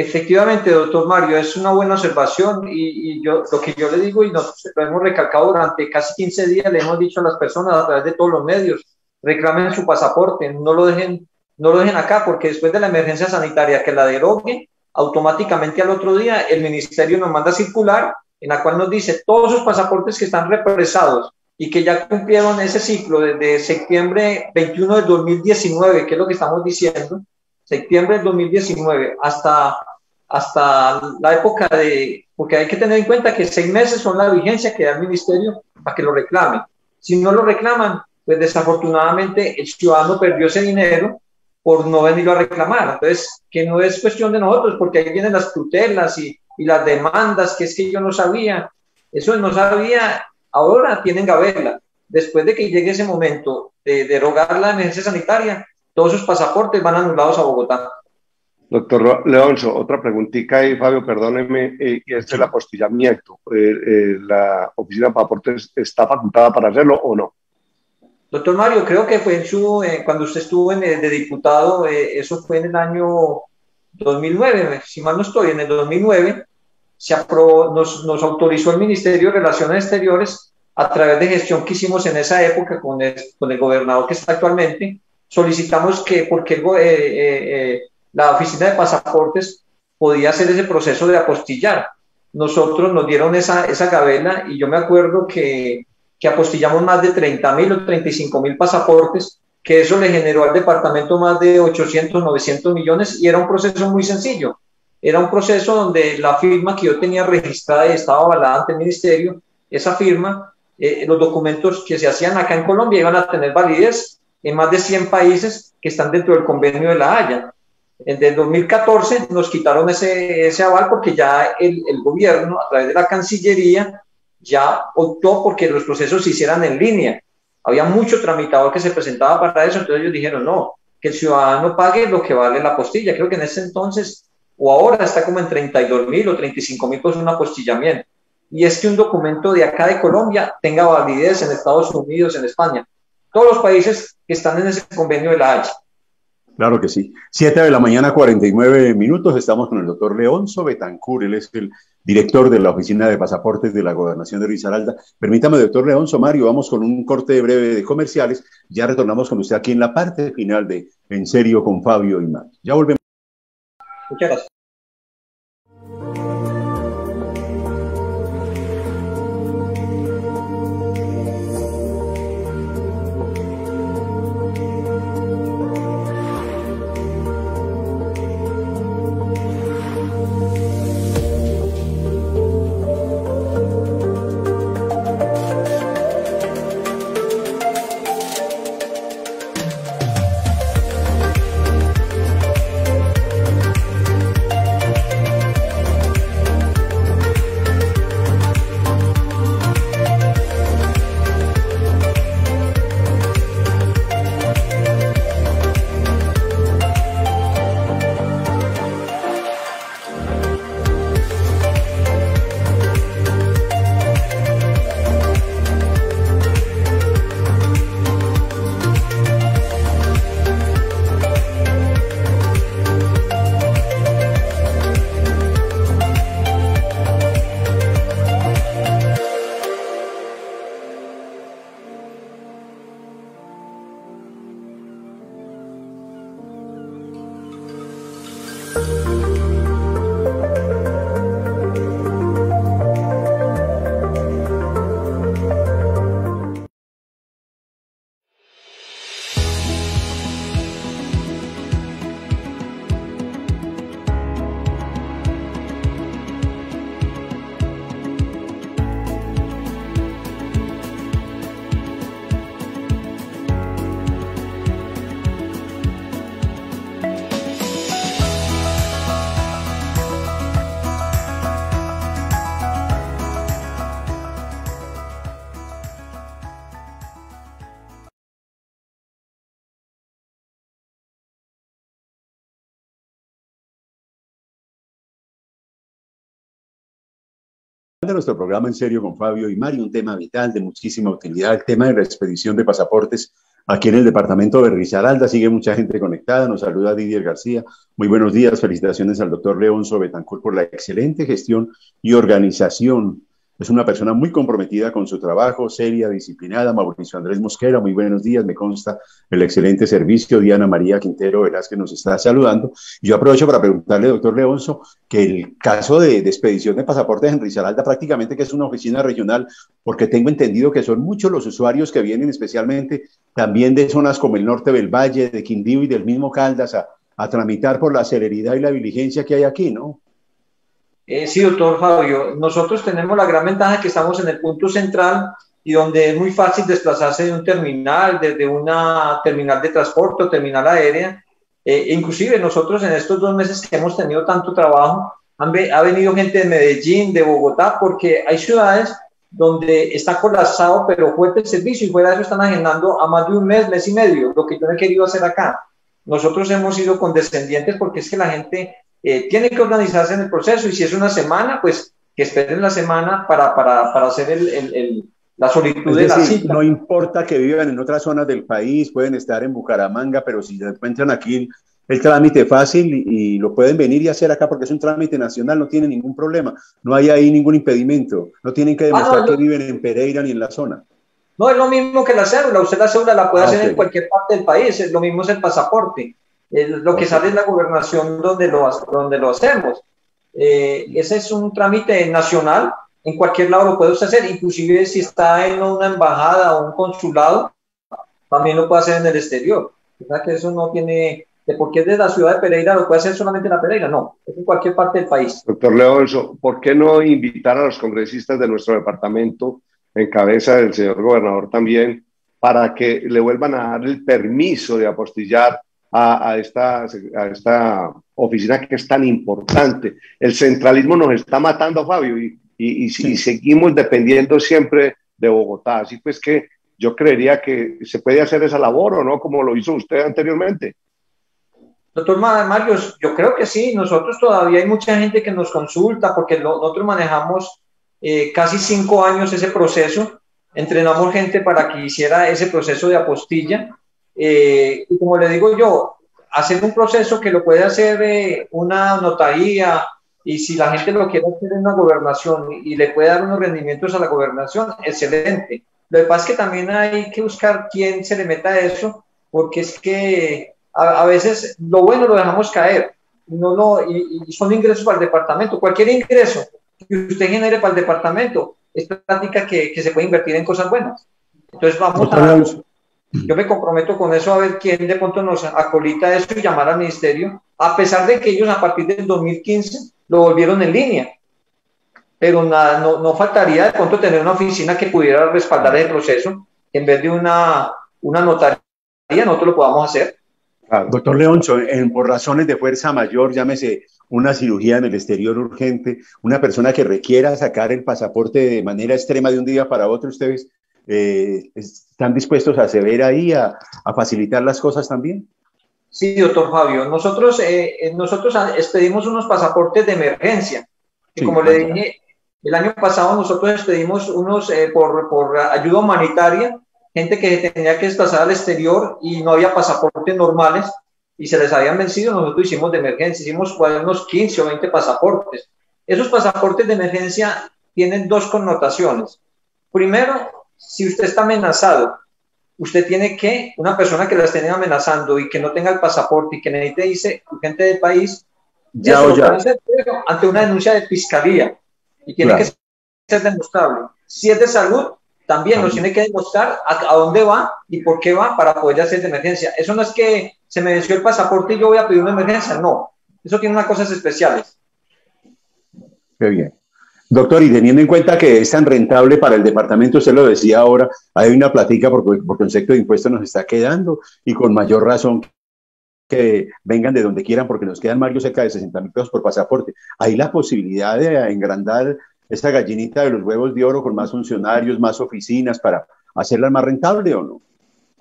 Efectivamente, doctor Mario, es una buena observación y, yo lo que yo le digo y nosotros lo hemos recalcado durante casi 15 días, le hemos dicho a las personas a través de todos los medios, reclamen su pasaporte, no lo dejen, no lo dejen acá porque después de la emergencia sanitaria que la derogue, automáticamente al otro día el ministerio nos manda circular en la cual nos dice todos esos pasaportes que están represados y que ya cumplieron ese ciclo desde septiembre 21 del 2019, que es lo que estamos diciendo, septiembre del 2019 hasta, hasta la época de, porque hay que tener en cuenta que seis meses son la vigencia que da el ministerio para que lo reclamen. Si no lo reclaman, pues desafortunadamente el ciudadano perdió ese dinero por no venirlo a reclamar. Entonces, que no es cuestión de nosotros, porque ahí vienen las tutelas y, las demandas, que es que yo no sabía. Eso no sabía Ahora tienen gabela. Después de que llegue ese momento de derogar la emergencia sanitaria, todos sus pasaportes van anulados a Bogotá. Doctor Leonzo, otra preguntita ahí, Fabio, perdóneme, eh, y es el apostillamiento. Eh, eh, ¿La oficina de pasaportes está facultada para hacerlo o no? Doctor Mario, creo que fue en su, cuando usted estuvo en, de diputado, eso fue en el año 2009, si mal no estoy, en el 2009, se nos, nos, autorizó el Ministerio de Relaciones Exteriores a través de gestión que hicimos en esa época con el, con el gobernador que está actualmente, solicitamos que, porque eh, eh, eh, la oficina de pasaportes podía hacer ese proceso de apostillar. Nosotros nos dieron esa, esa gabela y yo me acuerdo que, que apostillamos más de 30 mil o 35 mil pasaportes, que eso le generó al departamento más de 800, 900 millones y era un proceso muy sencillo era un proceso donde la firma que yo tenía registrada y estaba avalada ante el ministerio, esa firma, eh, los documentos que se hacían acá en Colombia iban a tener validez en más de 100 países que están dentro del convenio de la Haya. En el 2014 nos quitaron ese, ese aval porque ya el, el, gobierno, a través de la Cancillería, ya optó porque los procesos se hicieran en línea. Había mucho tramitador que se presentaba para eso, entonces ellos dijeron, no, que el ciudadano pague lo que vale la postilla. Creo que en ese entonces o ahora está como en 32 mil o 35 mil pesos un apostillamiento. Y es que un documento de acá de Colombia tenga validez en Estados Unidos, en España, todos los países que están en ese convenio de la Haya. Claro que sí. Siete de la mañana, 49 minutos. Estamos con el doctor Leonzo Betancur. Él es el director de la Oficina de Pasaportes de la Gobernación de Risaralda. Permítame, doctor Leonzo Mario, vamos con un corte breve de comerciales. Ya retornamos con usted aquí en la parte final de En Serio con Fabio y Mario. Ya volvemos. Muchas gracias. Nuestro programa en serio con Fabio y Mario, un tema vital de muchísima utilidad, el tema de la expedición de pasaportes aquí en el departamento de Risaralda. Sigue mucha gente conectada, nos saluda Didier García. Muy buenos días, felicitaciones al doctor Leonzo Betancourt por la excelente gestión y organización es una persona muy comprometida con su trabajo, seria, disciplinada. Mauricio Andrés Mosquera, muy buenos días. Me consta el excelente servicio. Diana María Quintero que nos está saludando. Yo aprovecho para preguntarle, doctor Leonzo, que el caso de, expedición de pasaportes en Risaralda prácticamente que es una oficina regional, porque tengo entendido que son muchos los usuarios que vienen especialmente también de zonas como el norte del Valle, de Quindío y del mismo Caldas a, a tramitar por la celeridad y la diligencia que hay aquí, ¿no? Eh, sí, doctor Fabio, nosotros tenemos la gran ventaja que estamos en el punto central y donde es muy fácil desplazarse de un terminal, desde una terminal de transporte o terminal aérea. Eh, inclusive nosotros en estos dos meses que hemos tenido tanto trabajo, han ha venido gente de Medellín, de Bogotá, porque hay ciudades donde está colapsado, pero fuerte el servicio y fuera de eso están agendando a más de un mes, mes y medio, lo que yo no he querido hacer acá. Nosotros hemos sido condescendientes porque es que la gente eh, tiene que organizarse en el proceso y si es una semana, pues que esperen la semana para, para, para hacer el, el, la solicitud de la cita. No importa que vivan en otras zonas del país, pueden estar en Bucaramanga, pero si se encuentran aquí el trámite fácil y, lo pueden venir y hacer acá porque es un trámite nacional, no tiene ningún problema, no hay ahí ningún impedimento, no tienen que demostrar ah, que viven en Pereira ni en la zona. No es lo mismo que la cédula, usted la cédula la puede ah, hacer en cualquier parte del país, es lo mismo es el pasaporte lo que sale es la gobernación donde lo, donde lo hacemos. Eh, ese es un trámite nacional, en cualquier lado lo puede hacer, inclusive si está en una embajada o un consulado, también lo puede hacer en el exterior. ¿Verdad que eso no tiene, de por qué de la ciudad de Pereira lo puede hacer solamente en la Pereira? No, es en cualquier parte del país. Doctor Leonzo, ¿por qué no invitar a los congresistas de nuestro departamento, en cabeza del señor gobernador también, para que le vuelvan a dar el permiso de apostillar a, esta, a esta oficina que es tan importante. El centralismo nos está matando, Fabio, y, y, seguimos dependiendo siempre de Bogotá. Así pues que yo creería que se puede hacer esa labor o no, como lo hizo usted anteriormente. Doctor Mario, yo creo que sí, nosotros todavía hay mucha gente que nos consulta porque nosotros manejamos eh, casi cinco años ese proceso, entrenamos gente para que hiciera ese proceso de apostilla eh, y como le digo yo, hacer un proceso que lo puede hacer eh, una notaría y si la gente lo quiere hacer en una gobernación y le puede dar unos rendimientos a la gobernación, excelente. Lo que pasa es que también hay que buscar quién se le meta a eso, porque es que a, veces lo bueno lo dejamos caer no lo, y, son ingresos para el departamento. Cualquier ingreso que usted genere para el departamento es práctica que, que se puede invertir en cosas buenas. Entonces vamos a... Yo me comprometo con eso a ver quién de pronto nos acolita eso y llamar al ministerio, a pesar de que ellos a partir del 2015 lo volvieron en línea. Pero nada, no, no, faltaría de pronto tener una oficina que pudiera respaldar el proceso en vez de una, una notaría, nosotros lo podamos hacer. Doctor Leoncho, por razones de fuerza mayor, llámese una cirugía en el exterior urgente, una persona que requiera sacar el pasaporte de manera extrema de un día para otro, ¿ustedes eh, están dispuestos a ceder ahí, a, a, facilitar las cosas también? Sí, doctor Fabio. Nosotros, eh, eh nosotros expedimos unos pasaportes de emergencia. Y como le dije, el año pasado nosotros expedimos unos eh, por, por ayuda humanitaria gente que tenía que desplazar al exterior y no había pasaportes normales y se les habían vencido, nosotros hicimos de emergencia, hicimos unos 15 o 20 pasaportes. Esos pasaportes de emergencia tienen dos connotaciones. Primero, si usted está amenazado, usted tiene que, una persona que la esté amenazando y que no tenga el pasaporte y que necesite irse urgente del país, ya, ya. ante una denuncia de fiscalía y tiene que ser demostrable. Si es de salud, también nos tiene que demostrar a, dónde va y por qué va para poder hacer de emergencia. Eso no es que se me venció el pasaporte y yo voy a pedir una emergencia, no. Eso tiene unas cosas especiales. Qué bien. Doctor, y teniendo en cuenta que es tan rentable para el departamento, usted lo decía ahora, hay una platica porque por concepto de impuestos nos está quedando y con mayor razón que vengan de donde quieran porque nos quedan más cerca de 60 mil pesos por pasaporte. Hay la posibilidad de engrandar esta gallinita de los huevos de oro con más funcionarios, más oficinas para hacerla más rentable o no?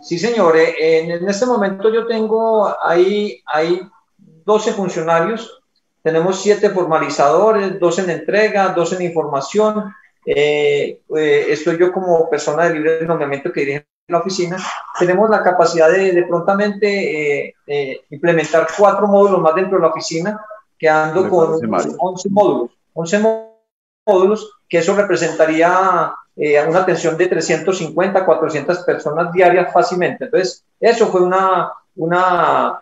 Sí, señor. Eh, en, este momento yo tengo ahí, hay 12 funcionarios, tenemos 7 formalizadores, 2 en entrega, 2 en información. Eh, eh, estoy yo como persona de libre nombramiento que dirige la oficina. Tenemos la capacidad de, de prontamente implementar cuatro módulos más dentro de la oficina, quedando con 11 módulos. 11 módulos módulos, que eso representaría eh, una atención de 350 400 personas diarias fácilmente. Entonces, eso fue una, una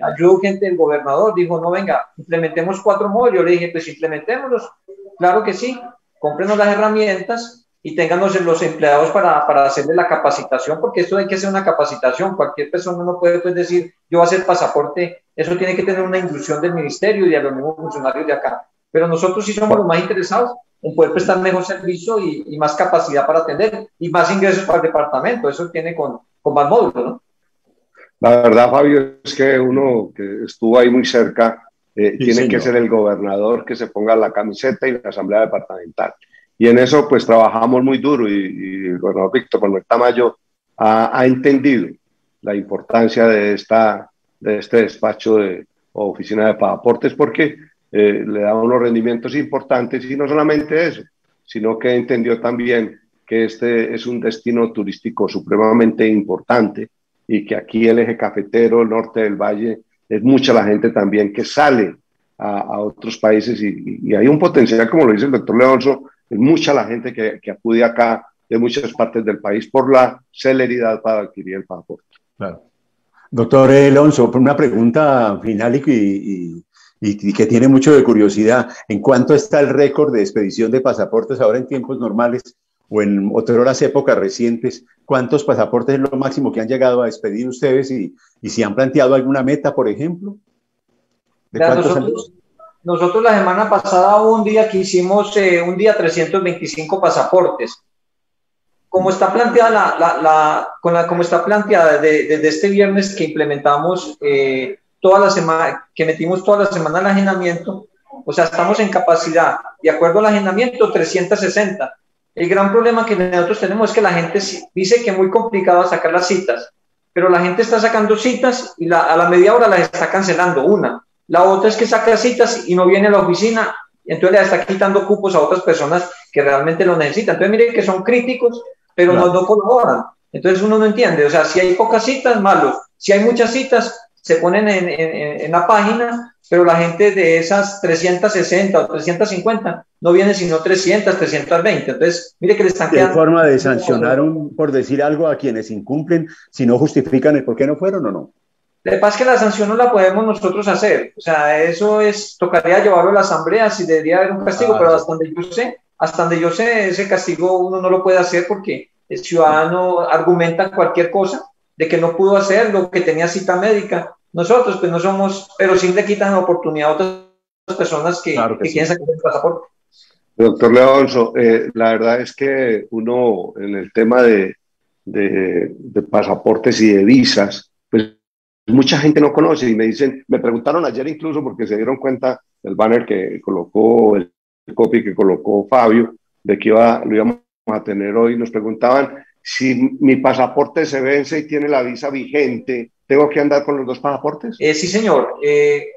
ayuda urgente del gobernador. Dijo, no, venga, implementemos cuatro módulos. Yo le dije, pues implementémoslos. Claro que sí, cómprenos las herramientas y ténganos los empleados para, para hacerle la capacitación, porque esto hay que hacer una capacitación. Cualquier persona no puede pues, decir, yo voy a hacer pasaporte. Eso tiene que tener una inducción del ministerio y de los mismos funcionarios de acá. Pero nosotros sí somos los más interesados en poder prestar mejor servicio y, más capacidad para atender y más ingresos para el departamento. Eso tiene con, con más módulos, ¿no? La verdad, Fabio, es que uno que estuvo ahí muy cerca eh, tiene que ser el gobernador que se ponga la camiseta y la asamblea departamental. Y en eso, pues trabajamos muy duro y, el gobernador Víctor Manuel Tamayo ha, ha, entendido la importancia de, esta, de este despacho de oficina de pasaportes porque eh, le da unos rendimientos importantes y no solamente eso, sino que entendió también que este es un destino turístico supremamente importante y que aquí el eje cafetero, el norte del valle, es mucha la gente también que sale a, otros países y, hay un potencial, como lo dice el doctor Leonzo, es mucha la gente que, que, acude acá de muchas partes del país por la celeridad para adquirir el pasaporte. Claro. Doctor Leonzo, una pregunta final y, y, que tiene mucho de curiosidad. ¿En cuánto está el récord de expedición de pasaportes ahora en tiempos normales o en otras épocas recientes? ¿Cuántos pasaportes es lo máximo que han llegado a expedir ustedes y, y si han planteado alguna meta, por ejemplo? nosotros, nosotros, la semana pasada hubo un día que hicimos eh, un día 325 pasaportes. Como está planteada la, la, con la como está planteada desde este viernes que implementamos eh, toda la semana, que metimos toda la semana el agendamiento, o sea, estamos en capacidad, de acuerdo al agendamiento, 360. El gran problema que nosotros tenemos es que la gente dice que es muy complicado sacar las citas, pero la gente está sacando citas y a la media hora las está cancelando, una. La otra es que saca citas y no viene a la oficina, entonces le está quitando cupos a otras personas que realmente lo necesitan. Entonces, miren que son críticos, pero no, no colaboran. Entonces uno no entiende, o sea, si hay pocas citas, malo. Si hay muchas citas, se ponen en, en, en, la página, pero la gente de esas 360 o 350 no viene sino 300, 320. Entonces, mire que le están quedando... forma de sancionar, un, por decir algo, a quienes incumplen si no justifican el por qué no fueron o no? Lo que pasa es que la sanción no la podemos nosotros hacer. O sea, eso es, tocaría llevarlo a la asamblea si debería haber un castigo, ah, pero hasta donde yo sé, hasta donde yo sé, ese castigo uno no lo puede hacer porque el ciudadano argumenta cualquier cosa de que no pudo hacerlo, que tenía cita médica. Nosotros, pues no somos, pero sí le quitan la oportunidad a otras personas que, quieren sacar el pasaporte. Doctor Leonzo, eh, la verdad es que uno en el tema de, de, de, pasaportes y de visas, pues mucha gente no conoce y me dicen, me preguntaron ayer incluso porque se dieron cuenta del banner que colocó, el copy que colocó Fabio, de que iba, lo íbamos a tener hoy, nos preguntaban, si mi pasaporte se vence y tiene la visa vigente, ¿tengo que andar con los dos pasaportes? Eh, sí, señor. Eh,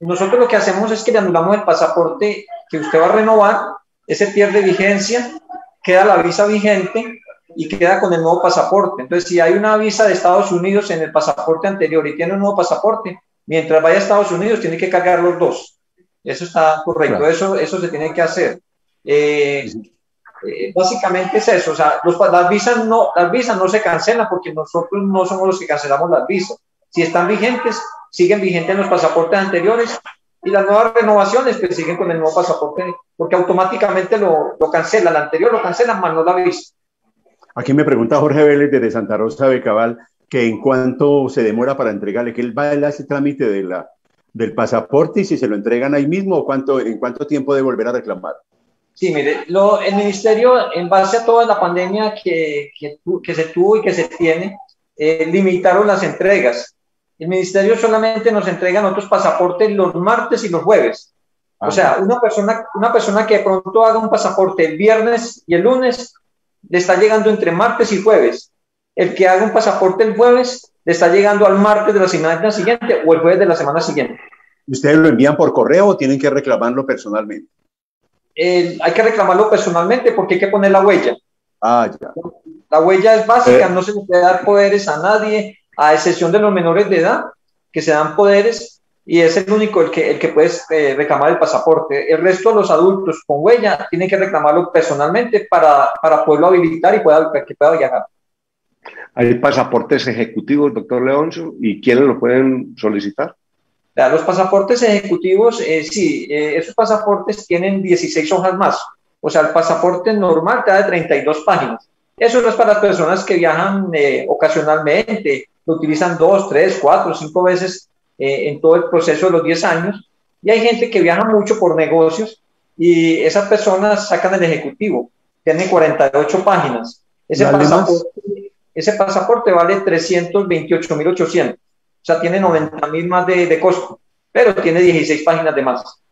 nosotros lo que hacemos es que le anulamos el pasaporte que usted va a renovar, ese pierde vigencia, queda la visa vigente y queda con el nuevo pasaporte. Entonces, si hay una visa de Estados Unidos en el pasaporte anterior y tiene un nuevo pasaporte, mientras vaya a Estados Unidos tiene que cargar los dos. Eso está correcto, eso, eso se tiene que hacer. Eh, eh, básicamente es eso, o sea, las, visas no, las visas no se cancelan porque nosotros no somos los que cancelamos las visas. Si están vigentes, siguen vigentes los pasaportes anteriores y las nuevas renovaciones pues siguen con el nuevo pasaporte porque automáticamente lo, lo cancelan, el anterior lo cancelan, más no la visa. Aquí me pregunta Jorge Vélez de Santa Rosa de Cabal que en cuánto se demora para entregarle, que él va a hacer trámite de la, del pasaporte y si se lo entregan ahí mismo o cuánto, en cuánto tiempo de volver a reclamar. Sí, mire, lo, el ministerio, en base a toda la pandemia que, que, que se tuvo y que se tiene, eh, limitaron las entregas. El ministerio solamente nos entrega otros pasaportes los martes y los jueves. O sea, una persona, una persona que de pronto haga un pasaporte el viernes y el lunes, le está llegando entre martes y jueves. El que haga un pasaporte el jueves, le está llegando al martes de la semana siguiente o el jueves de la semana siguiente. ¿Ustedes lo envían por correo o tienen que reclamarlo personalmente? Hay que reclamarlo personalmente porque hay que poner la huella. Ah, ya. La huella es básica, eh. no se le puede dar poderes a nadie, a excepción de los menores de edad, que se dan poderes y es el único el que, el que puede eh, reclamar el pasaporte. El resto de los adultos con huella tienen que reclamarlo personalmente para, para poderlo habilitar y pueda, que pueda viajar. ¿Hay pasaportes ejecutivos, doctor Leoncio? ¿Y quiénes lo pueden solicitar? Los pasaportes ejecutivos, eh, sí, eh, esos pasaportes tienen 16 hojas más. O sea, el pasaporte normal te da de 32 páginas. Eso no es para las personas que viajan eh, ocasionalmente, lo utilizan dos, tres, cuatro, cinco veces en todo el proceso de los 10 años. Y hay gente que viaja mucho por negocios y esas personas sacan el ejecutivo. Tiene 48 páginas. Ese pasaporte, ese pasaporte vale 328.800. O sea, tiene 90 mil más de, de costo, pero tiene 16 páginas de más.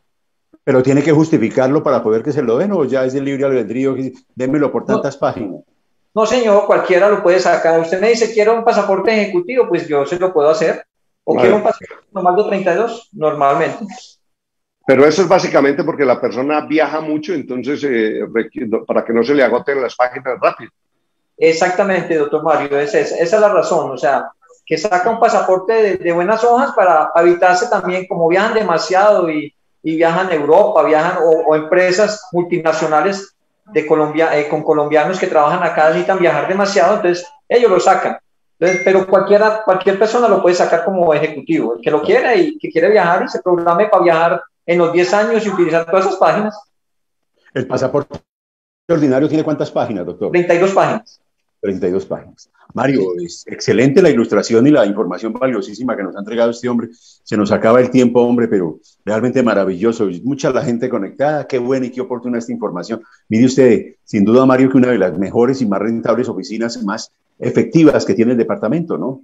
Pero tiene que justificarlo para poder que se lo den o ya es el libre albedrío, démelo por tantas páginas. No, señor, cualquiera lo puede sacar. Usted me dice, quiero un pasaporte ejecutivo, pues yo se lo puedo hacer. O quiero un pasaporte normal de 32, normalmente. Pero eso es básicamente porque la persona viaja mucho, entonces eh, para que no se le agoten las páginas rápido. Exactamente, doctor Mario, esa, esa es la razón. O sea, que saca un pasaporte de, buenas hojas para evitarse también, como viajan demasiado y, y viajan a Europa, viajan o, empresas multinacionales de Colombia, eh, con colombianos que trabajan acá necesitan viajar demasiado, entonces ellos lo sacan. Entonces, pero cualquiera, cualquier persona lo puede sacar como ejecutivo, el que lo quiera y que quiere viajar y se programe para viajar en los 10 años y utilizar todas esas páginas. ¿El pasaporte ordinario tiene cuántas páginas, doctor? 32 páginas. 32 páginas. Mario, es excelente la ilustración y la información valiosísima que nos ha entregado este hombre. Se nos acaba el tiempo, hombre, pero realmente maravilloso. Mucha la gente conectada, qué buena y qué oportuna esta información. Mire usted, sin duda, Mario, que una de las mejores y más rentables oficinas más efectivas que tiene el departamento, ¿no?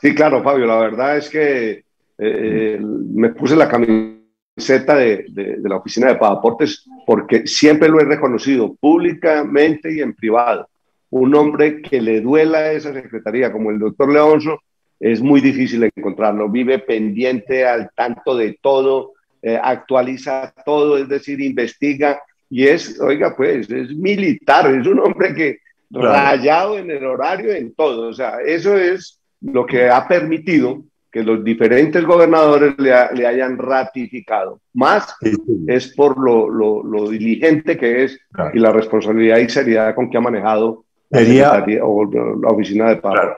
Sí, claro, Fabio, la verdad es que eh, me puse la camiseta de, de la oficina de pasaportes porque siempre lo he reconocido públicamente y en privado un hombre que le duela a esa secretaría, como el doctor Leonzo, es muy difícil encontrarlo. Vive pendiente al tanto de todo, eh, actualiza todo, es decir, investiga y es, oiga, pues, es militar, es un hombre que rayado en el horario, en todo. O sea, eso es lo que ha permitido que los diferentes gobernadores le, hayan ratificado. Más es por lo, lo, diligente que es y la responsabilidad y seriedad con que ha manejado o la oficina de paro.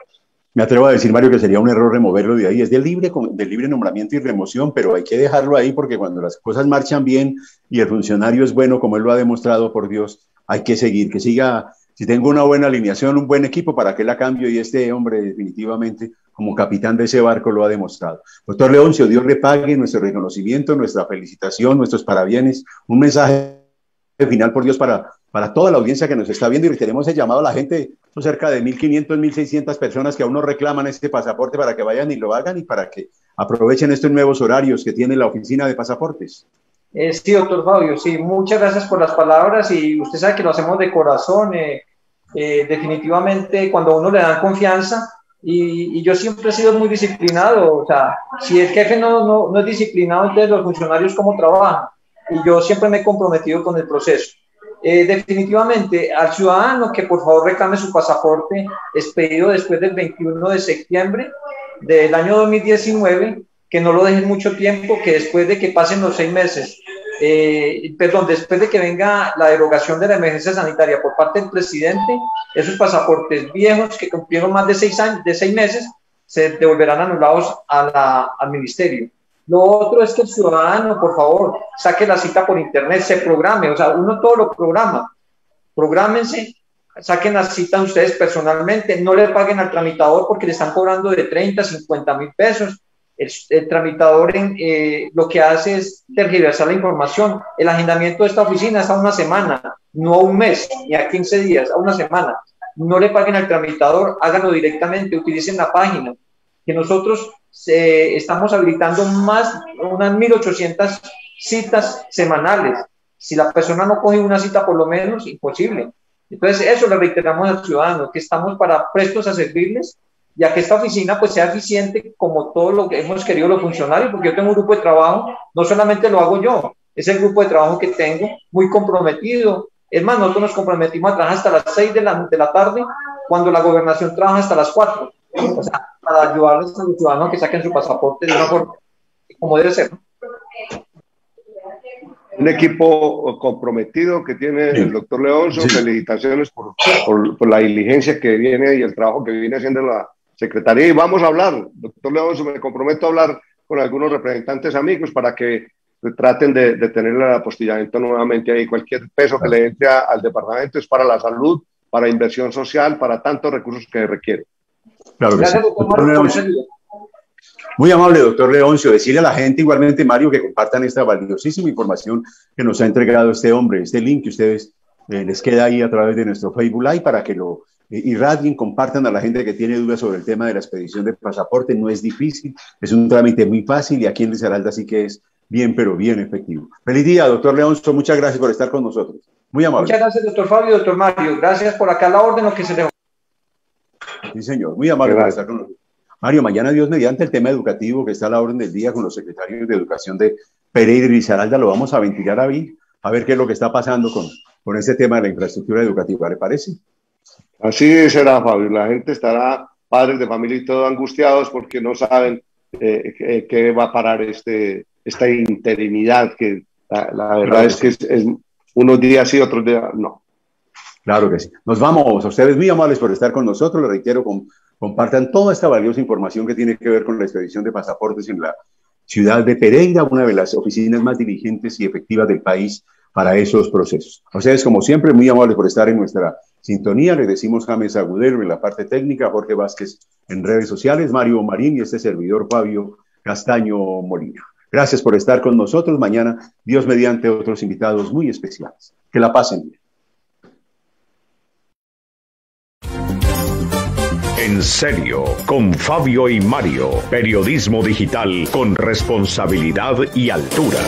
Me atrevo a decir, Mario, que sería un error removerlo de ahí. Es del libre, del libre nombramiento y remoción, pero hay que dejarlo ahí porque cuando las cosas marchan bien y el funcionario es bueno, como él lo ha demostrado, por Dios, hay que seguir, que siga. Si tengo una buena alineación, un buen equipo, ¿para que la cambio? Y este hombre definitivamente como capitán de ese barco lo ha demostrado. Doctor Leoncio, Dios le pague nuestro reconocimiento, nuestra felicitación, nuestros parabienes, un mensaje final por Dios para, para toda la audiencia que nos está viendo y tenemos el llamado a la gente, son cerca de 1.500, 1.600 personas que aún no reclaman este pasaporte para que vayan y lo hagan y para que aprovechen estos nuevos horarios que tiene la oficina de pasaportes. Eh, sí, doctor Fabio, sí, muchas gracias por las palabras y usted sabe que lo hacemos de corazón. Eh, eh, definitivamente, cuando a uno le dan confianza, y, yo siempre he sido muy disciplinado, o sea, si el jefe no, no, no es disciplinado, entonces los funcionarios cómo trabajan. Y yo siempre me he comprometido con el proceso. Eh, definitivamente, al ciudadano que por favor reclame su pasaporte expedido después del 21 de septiembre del año 2019, que no lo dejen mucho tiempo, que después de que pasen los seis meses eh, perdón, después de que venga la derogación de la emergencia sanitaria por parte del presidente, esos pasaportes viejos que cumplieron más de seis, años, de seis meses se devolverán anulados al ministerio. Lo otro es que el ciudadano, por favor, saque la cita por internet, se programe, o sea, uno todo lo programa. Prográmense, saquen la cita ustedes personalmente, no le paguen al tramitador porque le están cobrando de 30, 50 mil pesos el, tramitador en, eh, lo que hace es tergiversar la información. El agendamiento de esta oficina es a una semana, no a un mes, ni a 15 días, a una semana. No le paguen al tramitador, háganlo directamente, utilicen la página. Que nosotros eh, estamos habilitando más, unas 1.800 citas semanales. Si la persona no coge una cita, por lo menos, imposible. Entonces, eso le reiteramos al ciudadano, que estamos para prestos a servirles ya que esta oficina pues sea eficiente como todo lo que hemos querido los funcionarios, porque yo tengo un grupo de trabajo, no solamente lo hago yo, es el grupo de trabajo que tengo, muy comprometido. Es más, nosotros nos comprometimos a trabajar hasta las 6 de la, de la tarde, cuando la gobernación trabaja hasta las 4. O sea, para ayudarles a los ciudadanos que saquen su pasaporte de una forma como debe ser. Un equipo comprometido que tiene el doctor Leonzo. Felicitaciones por, por, por, la diligencia que viene y el trabajo que viene haciendo la, Secretaría y vamos a hablar, doctor León, me comprometo a hablar con algunos representantes amigos para que traten de, tener el apostillamiento nuevamente ahí. Cualquier peso que le entre al departamento es para la salud, para inversión social, para tantos recursos que requiere. Claro que sí. Muy amable, doctor Leoncio. Decirle a la gente igualmente, Mario, que compartan esta valiosísima información que nos ha entregado este hombre, este link que ustedes eh, les queda ahí a través de nuestro Facebook Live para que lo irradien, compartan a la gente que tiene dudas sobre el tema de la expedición de pasaporte. No es difícil, es un trámite muy fácil y aquí en Risaralda sí que es bien, pero bien efectivo. Feliz día, doctor Leonzo. Muchas gracias por estar con nosotros. Muy amable. Muchas gracias, doctor Fabio, doctor Mario. Gracias por acá la orden, lo que se le... Sí, señor. Muy amable por estar con nosotros. Mario, mañana Dios mediante el tema educativo que está a la orden del día con los secretarios de educación de Pereira y Risaralda, lo vamos a ventilar ahí, a ver qué es lo que está pasando con, con ese tema de la infraestructura educativa, ¿le parece? Así será, Fabio. La gente estará, padres de familia y todo, angustiados porque no saben eh, qué va a parar este, esta interinidad, que la, verdad es que es, unos días sí, otros días no. Claro que sí. Nos vamos. Ustedes muy amables por estar con nosotros. Les reitero, compartan toda esta valiosa información que tiene que ver con la expedición de pasaportes en la ciudad de Pereira, una de las oficinas más diligentes y efectivas del país para esos procesos. A ustedes, como siempre, muy amables por estar en nuestra sintonía. Le decimos James Agudero en la parte técnica, Jorge Vázquez en redes sociales, Mario Marín y este servidor Fabio Castaño Molina. Gracias por estar con nosotros. Mañana, Dios mediante otros invitados muy especiales. Que la pasen bien. En serio, con Fabio y Mario, periodismo digital con responsabilidad y altura.